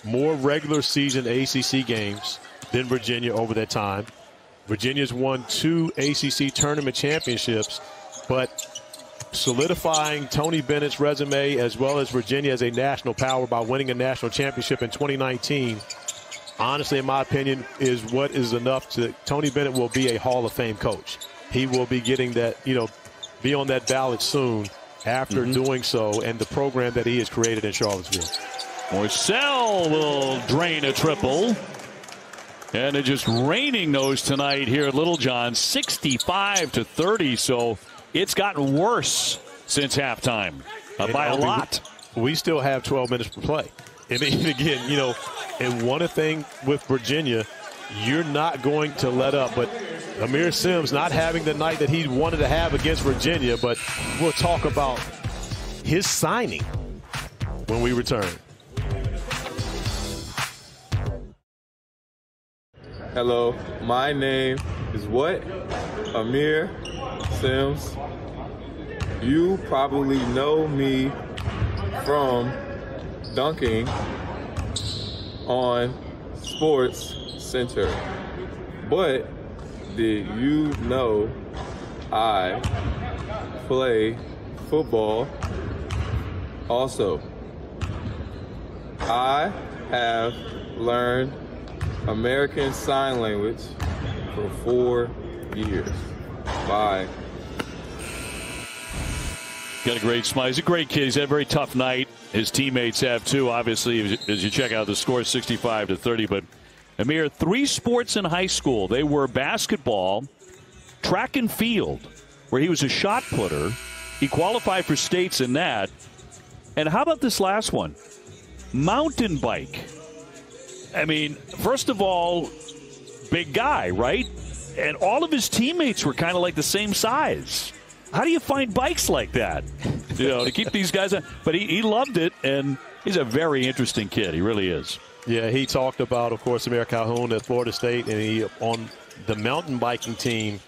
more regular season ACC games than Virginia over that time. Virginia's won two ACC tournament championships, but solidifying Tony Bennett's resume as well as Virginia as a national power by winning a national championship in 2019. Honestly, in my opinion, is what is enough to Tony Bennett will be a Hall of Fame coach. He will be getting that, you know, be on that ballot soon after mm-hmm. doing so and the program that he has created in Charlottesville. Morsell will drain a triple. And it's just raining those tonight here at Littlejohn, 65 to 30. So it's gotten worse since halftime uh, by a lot. We still have 12 minutes to play. I mean, <laughs> again, you know, and one thing with Virginia, you're not going to let up. But Aamir Simms not having the night that he wanted to have against Virginia, but we'll talk about his signing when we return. Hello, my name is what? Aamir Simms. You probably know me from dunking on Sports Center. But did you know I play football also? I have learned American Sign Language for four years. Bye. Got a great smile. He's a great kid. He's had a very tough night. His teammates have too, obviously, as you check out the score 65 to 30. But Aamir, three sports in high school. They were basketball, track and field, where he was a shot putter. He qualified for states in that. And how about this last one? Mountain bike. I mean, first of all, big guy, right? And all of his teammates were kind of like the same size. How do you find bikes like that? You know, to keep <laughs> these guys. On? But he, he loved it, and he's a very interesting kid. He really is. Yeah, he talked about, of course, Amir Calhoun at Florida State, and he on the mountain biking team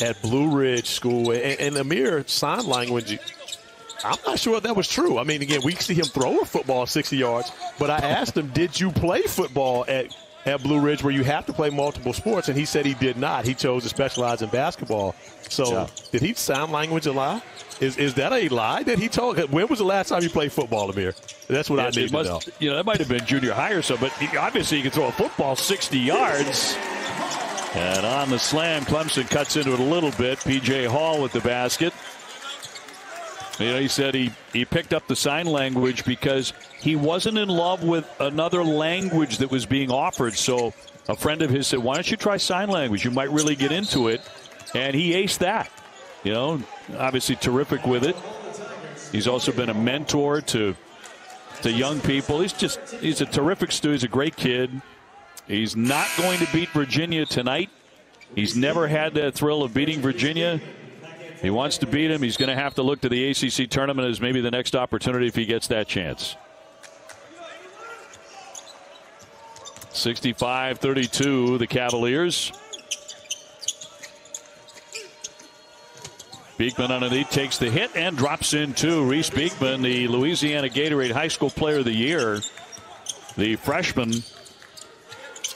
at Blue Ridge School. And, and Aamir sign language. I'm not sure that was true. I mean, again, we see him throw a football 60 yards, but I asked him, "Did you play football at at Blue Ridge where you have to play multiple sports, and he said he did not. He chose to specialize in basketball. So yeah. did he sign language a lie? Is is that a lie that he told? When was the last time you played football, Aamir? That's what yeah, I need must, to know. You know, that might have been junior high or so, but he, obviously he can throw a football 60 yards. And on the slam, Clemson cuts into it a little bit. P.J. Hall with the basket. You know, he said he, he picked up the sign language because he wasn't in love with another language that was being offered. So a friend of his said, Why don't you try sign language? You might really get into it. And he aced that. You know, obviously terrific with it. He's also been a mentor to to young people. He's just he's a terrific student. He's a great kid. He's not going to beat Virginia tonight. He's never had that thrill of beating Virginia. He wants to beat him. He's going to have to look to the ACC tournament as maybe the next opportunity if he gets that chance. 65 32, the Cavaliers. Beekman underneath takes the hit and drops in two. Reece Beekman, the Louisiana Gatorade High School Player of the Year, the freshman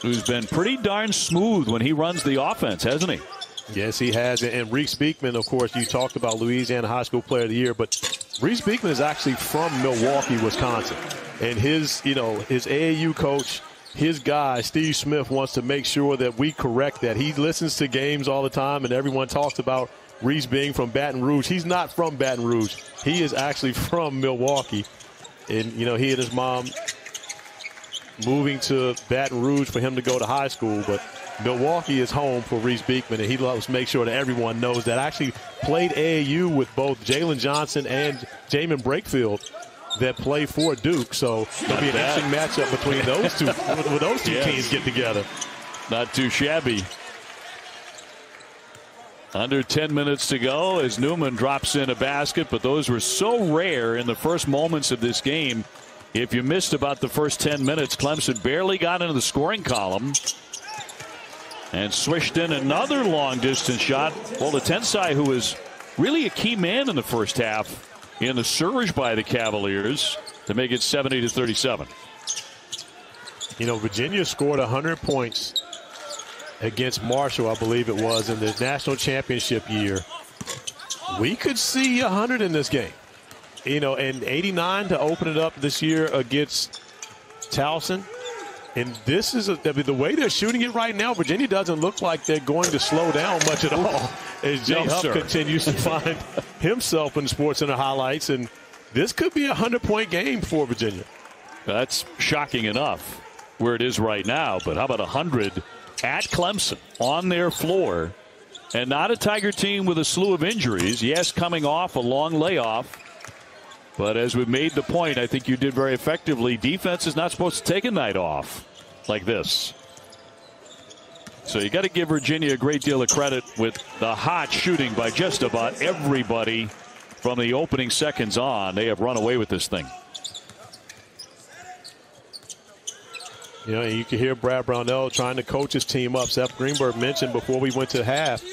who's been pretty darn smooth when he runs the offense, hasn't he? Yes, he has. And Reece Beekman, of course, you talked about Louisiana High School Player of the Year, but Reece Beekman is actually from Milwaukee, Wisconsin. And his, you know, his AAU coach, his guy, Steve Smith, wants to make sure that we correct that. He listens to games all the time, and everyone talks about Reece being from Baton Rouge. He's not from Baton Rouge. He is actually <laughs> from Milwaukee. And, you know, he and his mom moving to Baton Rouge for him to go to high school, but Milwaukee is home for Reece Beekman, and he loves to make sure that everyone knows that. I actually played AAU with both Jalen Johnson and Jaemyn Brakefield that play for Duke, so it'll be an interesting matchup between those two <laughs> when those two yes. teams get together. Not too shabby. Under 10 minutes to go as Newman drops in a basket, but those were so rare in the first moments of this game. If you missed about the first 10 minutes, Clemson barely got into the scoring column and swished in another long distance shot. Woldetensae, who was really a key man in the first half in the surge by the Cavaliers to make it 70 to 37. You know, Virginia scored 100 points against Marshall, I believe it was, in the national championship year. We could see 100 in this game you know, and 89 to open it up this year against Towson. And this is the way they're shooting it right now. Virginia doesn't look like they're going to slow down much at all. As Jay no, Huff sir. continues to <laughs> find himself in sports Sports the highlights, and this could be a hundred point game for Virginia. That's shocking enough where it is right now. But how about a hundred at Clemson on their floor, and not a Tiger team with a slew of injuries? Yes, coming off a long layoff but as we made the point, I think you did very effectively. Defense is not supposed to take a night off like this. So you got to give Virginia a great deal of credit with the hot shooting by just about everybody from the opening seconds on. They have run away with this thing. You know, you can hear Brad Brownell trying to coach his team up. Seth Greenberg mentioned before we went to half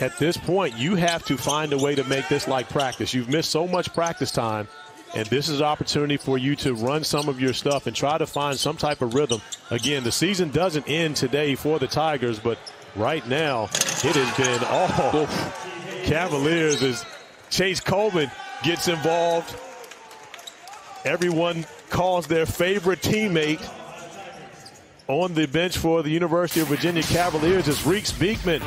at this point, you have to find a way to make this like practice. You've missed so much practice time, and this is an opportunity for you to run some of your stuff and try to find some type of rhythm. Again, the season doesn't end today for the Tigers, but right now it has been all <laughs> Cavaliers as Chase Coleman gets involved. Everyone calls their favorite teammate on the bench for the University of Virginia Cavaliers as Reece Beekman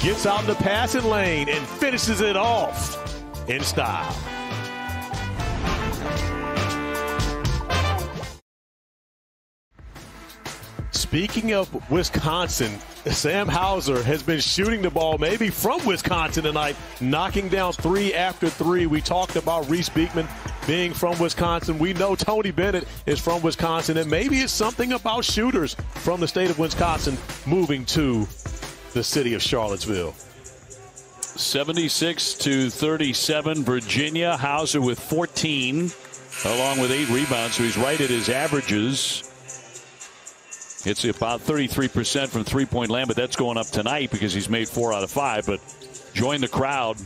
gets out in the passing lane and finishes it off in style. Speaking of Wisconsin, Sam Hauser has been shooting the ball maybe from Wisconsin tonight, knocking down three after three. We talked about Reece Beekman being from Wisconsin. We know Tony Bennett is from Wisconsin, and maybe it's something about shooters from the state of Wisconsin moving to the city of Charlottesville. 76 to 37, Virginia. Hauser with 14, along with eight rebounds, so he's right at his averages. It's about 33% from three point land, but that's going up tonight because he's made four out of five. But join the crowd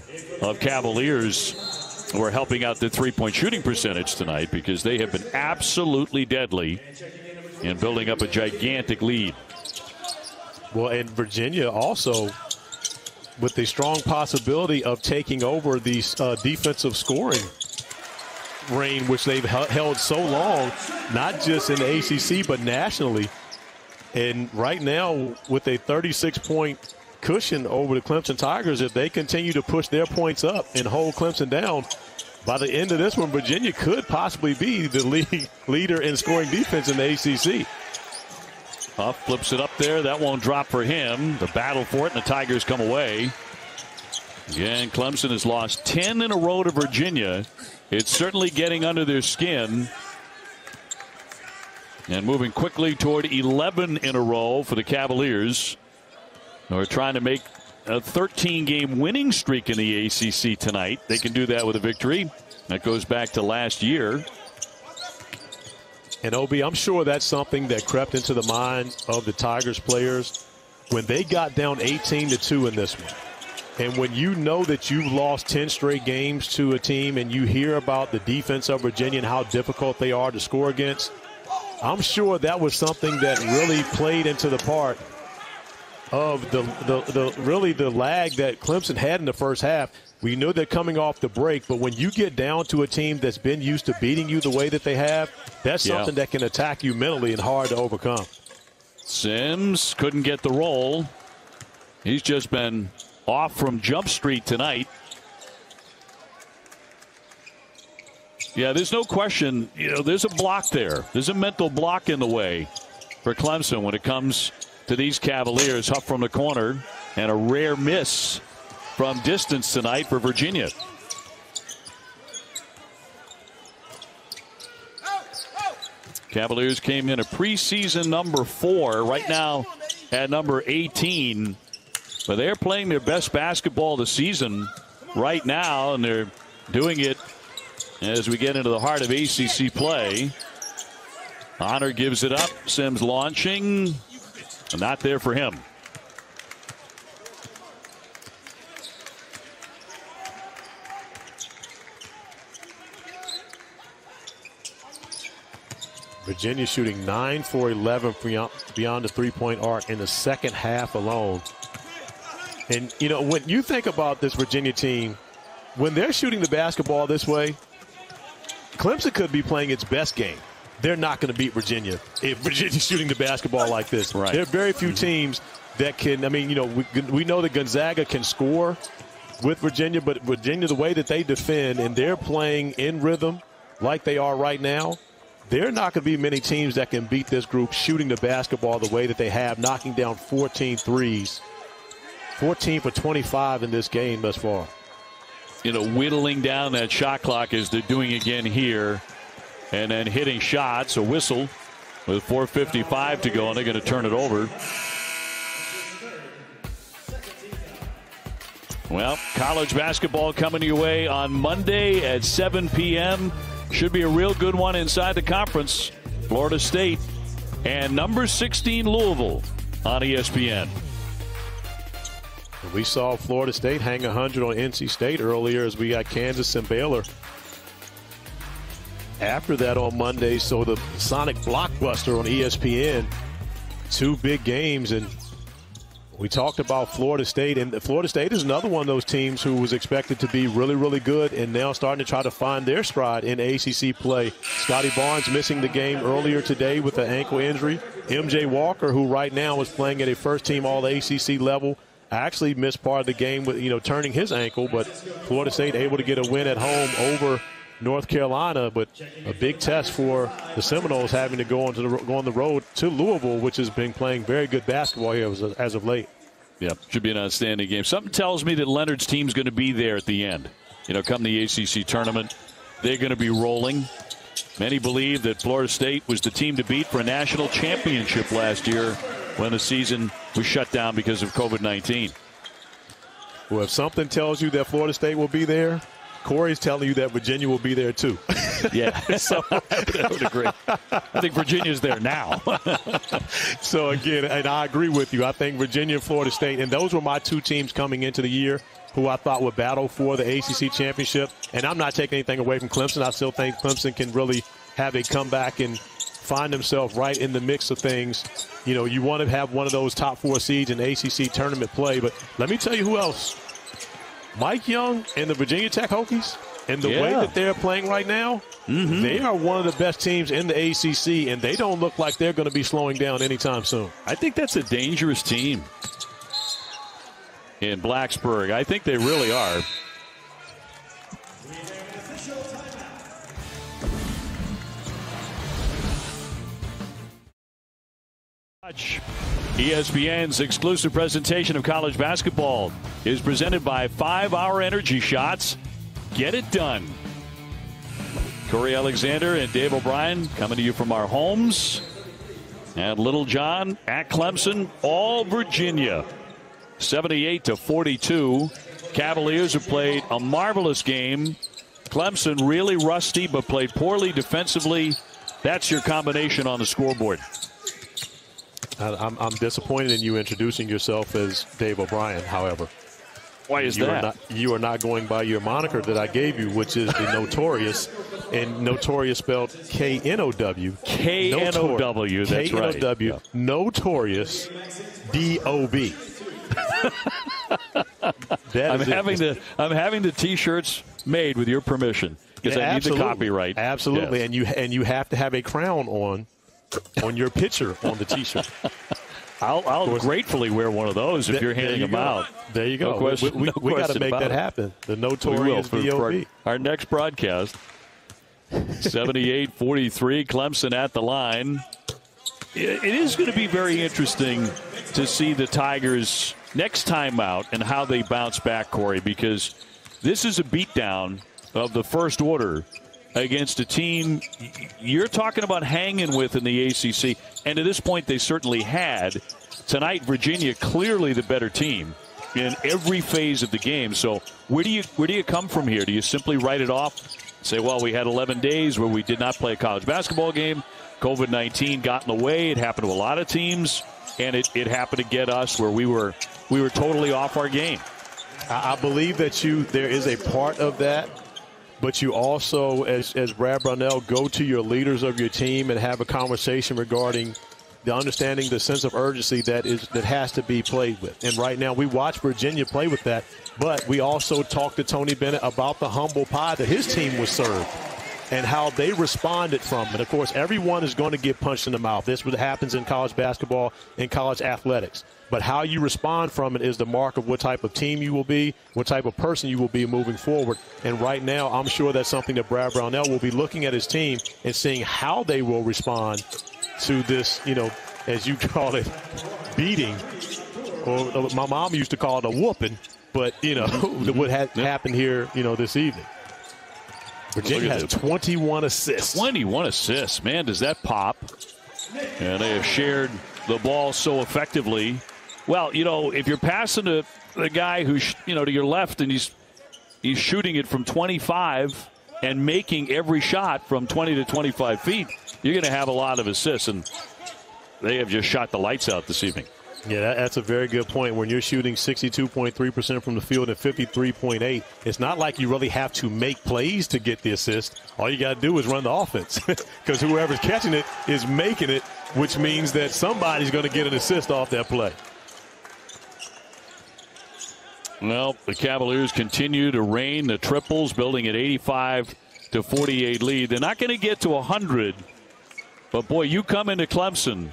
of Cavaliers who are helping out the three point shooting percentage tonight because they have been absolutely deadly in building up a gigantic lead. Well, and Virginia also with the strong possibility of taking over the uh, defensive scoring reign, which they've held so long, not just in the ACC, but nationally. And right now, with a 36 point cushion over the Clemson Tigers, if they continue to push their points up and hold Clemson down, by the end of this one, Virginia could possibly be the <laughs> league leader in scoring defense in the ACC. Huff flips it up there. That won't drop for him. The battle for it, and the Tigers come away. Again, Clemson has lost 10 in a row to Virginia. It's certainly getting under their skin. And moving quickly toward 11 in a row for the Cavaliers. We're trying to make a 13 game winning streak in the ACC tonight. They can do that with a victory. That goes back to last year. And Obi, I'm sure that's something that crept into the mind of the Tigers players when they got down 18 to 2 in this one. And when you know that you've lost 10 straight games to a team and you hear about the defense of Virginia and how difficult they are to score against, I'm sure that was something that really played into the part of the, the, the really the lag that Clemson had in the first half. We know they're coming off the break, but when you get down to a team that's been used to beating you the way that they have, that's yeah. something that can attack you mentally and hard to overcome. Simms couldn't get the roll. He's just been off from Jump Street tonight. Yeah, there's no question. You know, there's a block there. There's a mental block in the way for Clemson when it comes to these Cavaliers. Huff from the corner and a rare miss from distance tonight for Virginia. Cavaliers came in a preseason number four. Right now at number 18. But they're playing their best basketball of the season right now, and they're doing it as we get into the heart of ACC play. Honor gives it up. Simms launching. Not there for him. Virginia shooting 9 for 11 beyond the three point arc in the second half alone. And, you know, when you think about this Virginia team, when they're shooting the basketball this way, Clemson could be playing its best game. They're not going to beat Virginia if Virginia's shooting the basketball like this. Right. There are very few mm-hmm. teams that can, I mean, you know, we, we know that Gonzaga can score with Virginia, but Virginia, the way that they defend and they're playing in rhythm like they are right now, there are not going to be many teams that can beat this group shooting the basketball the way that they have, knocking down 14 threes 14 for 25 in this game thus far. You know, whittling down that shot clock as they're doing again here. And then hitting shots, a whistle with 4.55 to go, and they're going to turn it over. Well, college basketball coming your way on Monday at 7 p.m. Should be a real good one inside the conference. Florida State and number 16 Louisville on ESPN. We saw Florida State hang 100 on NC State earlier as we got Kansas and Baylor. After that on Monday, so the Sonic Blockbuster on ESPN, two big games, and we talked about Florida State, and Florida State is another one of those teams who was expected to be really, really good, and now starting to try to find their stride in ACC play. Scottie Barnes missing the game earlier today with an ankle injury. MJ Walker, who right now is playing at a first-team All-ACC level, actually missed part of the game with you know turning his ankle, but Florida State able to get a win at home over North Carolina. But a big test for the Seminoles having to go on to the, go on the road to Louisville, which has been playing very good basketball here as, as of late. Yeah, should be an outstanding game. Something tells me that Leonard's team's going to be there at the end. You know, come the ACC tournament, they're going to be rolling. Many believe that Florida State was the team to beat for a national championship last year when the season was shut down because of COVID 19. Well, if something tells you that Florida State will be there, Corey's telling you that Virginia will be there too. <laughs> yeah, <laughs> so <laughs> I would agree. I think Virginia's there now. so again, and I agree with you. I think Virginia and Florida State, and those were my two teams coming into the year who I thought would battle for the ACC championship. And I'm not taking anything away from Clemson. I still think Clemson can really have a comeback and find themselves right in the mix of things. You know, you want to have one of those top four seeds in ACC tournament play. But let me tell you who else. Mike Young and the Virginia Tech Hokies, and the Yeah. way that they're playing right now, Mm-hmm. they are one of the best teams in the ACC, and they don't look like they're going to be slowing down anytime soon. I think that's a dangerous team in Blacksburg. I think they really are. Watch. ESPN's exclusive presentation of college basketball is presented by 5 Hour Energy Shots. Get it done. Corey Alexander and Dave O'Brien coming to you from our homes and Littlejohn at Clemson, all Virginia. 78 to 42. Cavaliers have played a marvelous game. Clemson really rusty, but played poorly defensively. That's your combination on the scoreboard. I- I'm, I'm disappointed in you introducing yourself as Dave O'Brien, however. Why is you that? Are not, you are not going by your moniker that I gave you, which is the Notorious, and Notorious spelled K N O W. K-N-O-W, that's K N O right. W. Notorious D O B. I'm it. having the I'm having the T-shirts made with your permission because Yeah, I need the copyright. Absolutely, Yes. and you and you have to have a crown on on your picture on the T-shirt. I'll, I'll gratefully wear one of those if you're handing you them go. out. There you go. No question- we no got to make that it. happen. The Notorious for, D O for our next broadcast. 78-43, Clemson at the line. It it is going to be very interesting to see the Tigers next time out and how they bounce back, Corey, because this is a beatdown of the first order against a team you're talking about hanging with in the ACC, and to this point they certainly had. Tonight, Virginia clearly the better team in every phase of the game. So where do you where do you come from here? Do you simply write it off? Say, well, we had 11 days where we did not play a college basketball game. COVID 19 got in the way. It happened to a lot of teams, and it, it happened to get us where we were we were totally off our game. I believe that you there is a part of that, but you also, as as Brad Brownell, go to your leaders of your team and have a conversation regarding the understanding, the sense of urgency that is that has to be played with. And right now, we watch Virginia play with that, but we also talked to Tony Bennett about the humble pie that his team was served. And how they responded from it. Of course, everyone is going to get punched in the mouth. This is what happens in college basketball and college athletics. But how you respond from it is the mark of what type of team you will be, what type of person you will be moving forward. And right now, I'm sure that's something that Brad Brownell will be looking at his team and seeing how they will respond to this, you know, as you <laughs> call it, beating. Or my mom used to call it a whooping, but, you know, <laughs> what had happened here, you know, this evening. Virginia has 21 assists. 21 assists. Man, does that pop. And they have shared the ball so effectively. Well, you know, if you're passing to the guy who's, you know, to your left and he's he's shooting it from 25 and making every shot from 20 to 25 feet, you're going to have a lot of assists. And they have just shot the lights out this evening. Yeah, that, that's a very good point. When you're shooting 62.3% from the field and 53.8, it's not like you really have to make plays to get the assist. All you got to do is run the offense <laughs> because whoever's catching it is making it, which means that somebody's going to get an assist off that play. Well, the Cavaliers continue to rain the triples, building an 85 to 48 lead. They're not going to get to 100, but boy, you come into Clemson,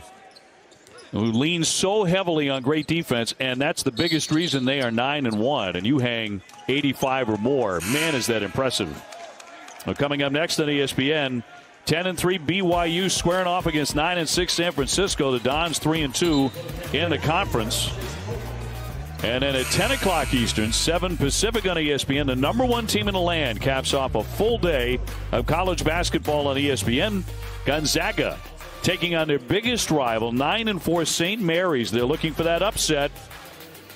who leans so heavily on great defense, and that's the biggest reason they are nine and one, and you hang 85 or more. Man, is that impressive! Well, coming up next on ESPN. 10 and 3 BYU squaring off against 9 and 6 San Francisco. The Dons 3 and 2 in the conference. And then at 10 o'clock Eastern, 7 Pacific on ESPN, the number one team in the land caps off a full day of college basketball on ESPN. Gonzaga taking on their biggest rival, 9 and 4 St. Mary's. They're looking for that upset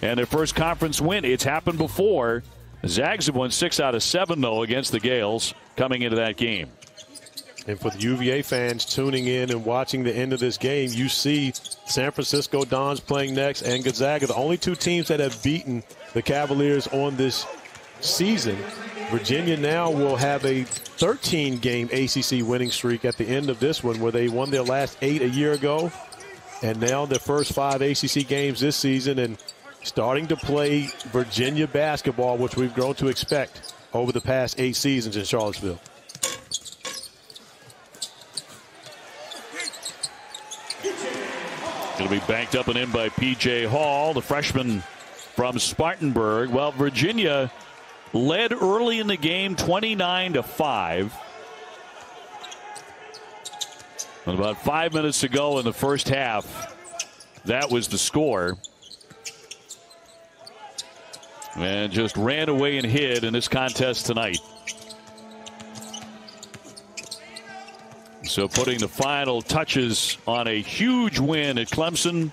and their first conference win. It's happened before. Zags have won 6 out of 7, though, against the Gaels coming into that game. And for the UVA fans tuning in and watching the end of this game, you see San Francisco Dons playing next and Gonzaga, the only two teams that have beaten the Cavaliers on this season. Virginia now will have a 13 game ACC winning streak at the end of this one, where they won their last eight a year ago. And now their first five ACC games this season and starting to play Virginia basketball, which we've grown to expect over the past eight seasons in Charlottesville. Going to be banked up and in by P.J. Hall, the freshman from Spartanburg. Well, Virginia led early in the game 29 to 5. And about five minutes to go in the first half, that was the score. And just ran away and hid in this contest tonight. So putting the final touches on a huge win at Clemson.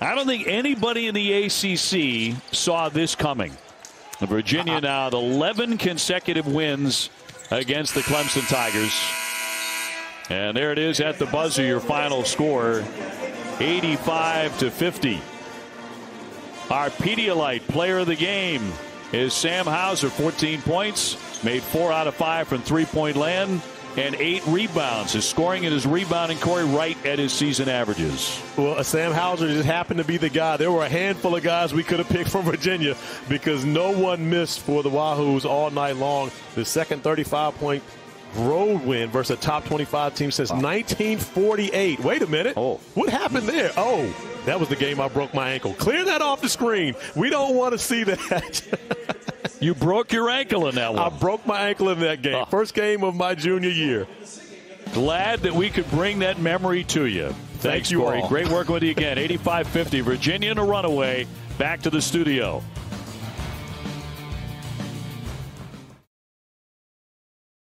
I don't think anybody in the ACC saw this coming. Virginia uh-huh. now 11 consecutive wins against the Clemson Tigers. And there it is at the buzzer, your final score 85 to 50. Our Pedialyte player of the game is Sam Hauser, 14 points, made four out of five from three point land and eight rebounds. His scoring and his rebounding, Corey, right at his season averages. Well, uh, Sam Hauser just happened to be the guy. There were a handful of guys we could have picked from <laughs> Virginia because no one missed for the Wahoos all night long. The second 35 point road win versus a top 25 team since 1948. Wait a minute. Oh. What happened there? Oh, that was the game I broke my ankle. Clear that off the screen. We don't want to see that. <laughs> You broke your ankle in that one. I broke my ankle in that game. Oh. First game of my junior year. Glad that we could bring that memory to you. Thanks, you Corey. Great working with you again. <laughs> 85 50. Virginia in a runaway. Back to the studio.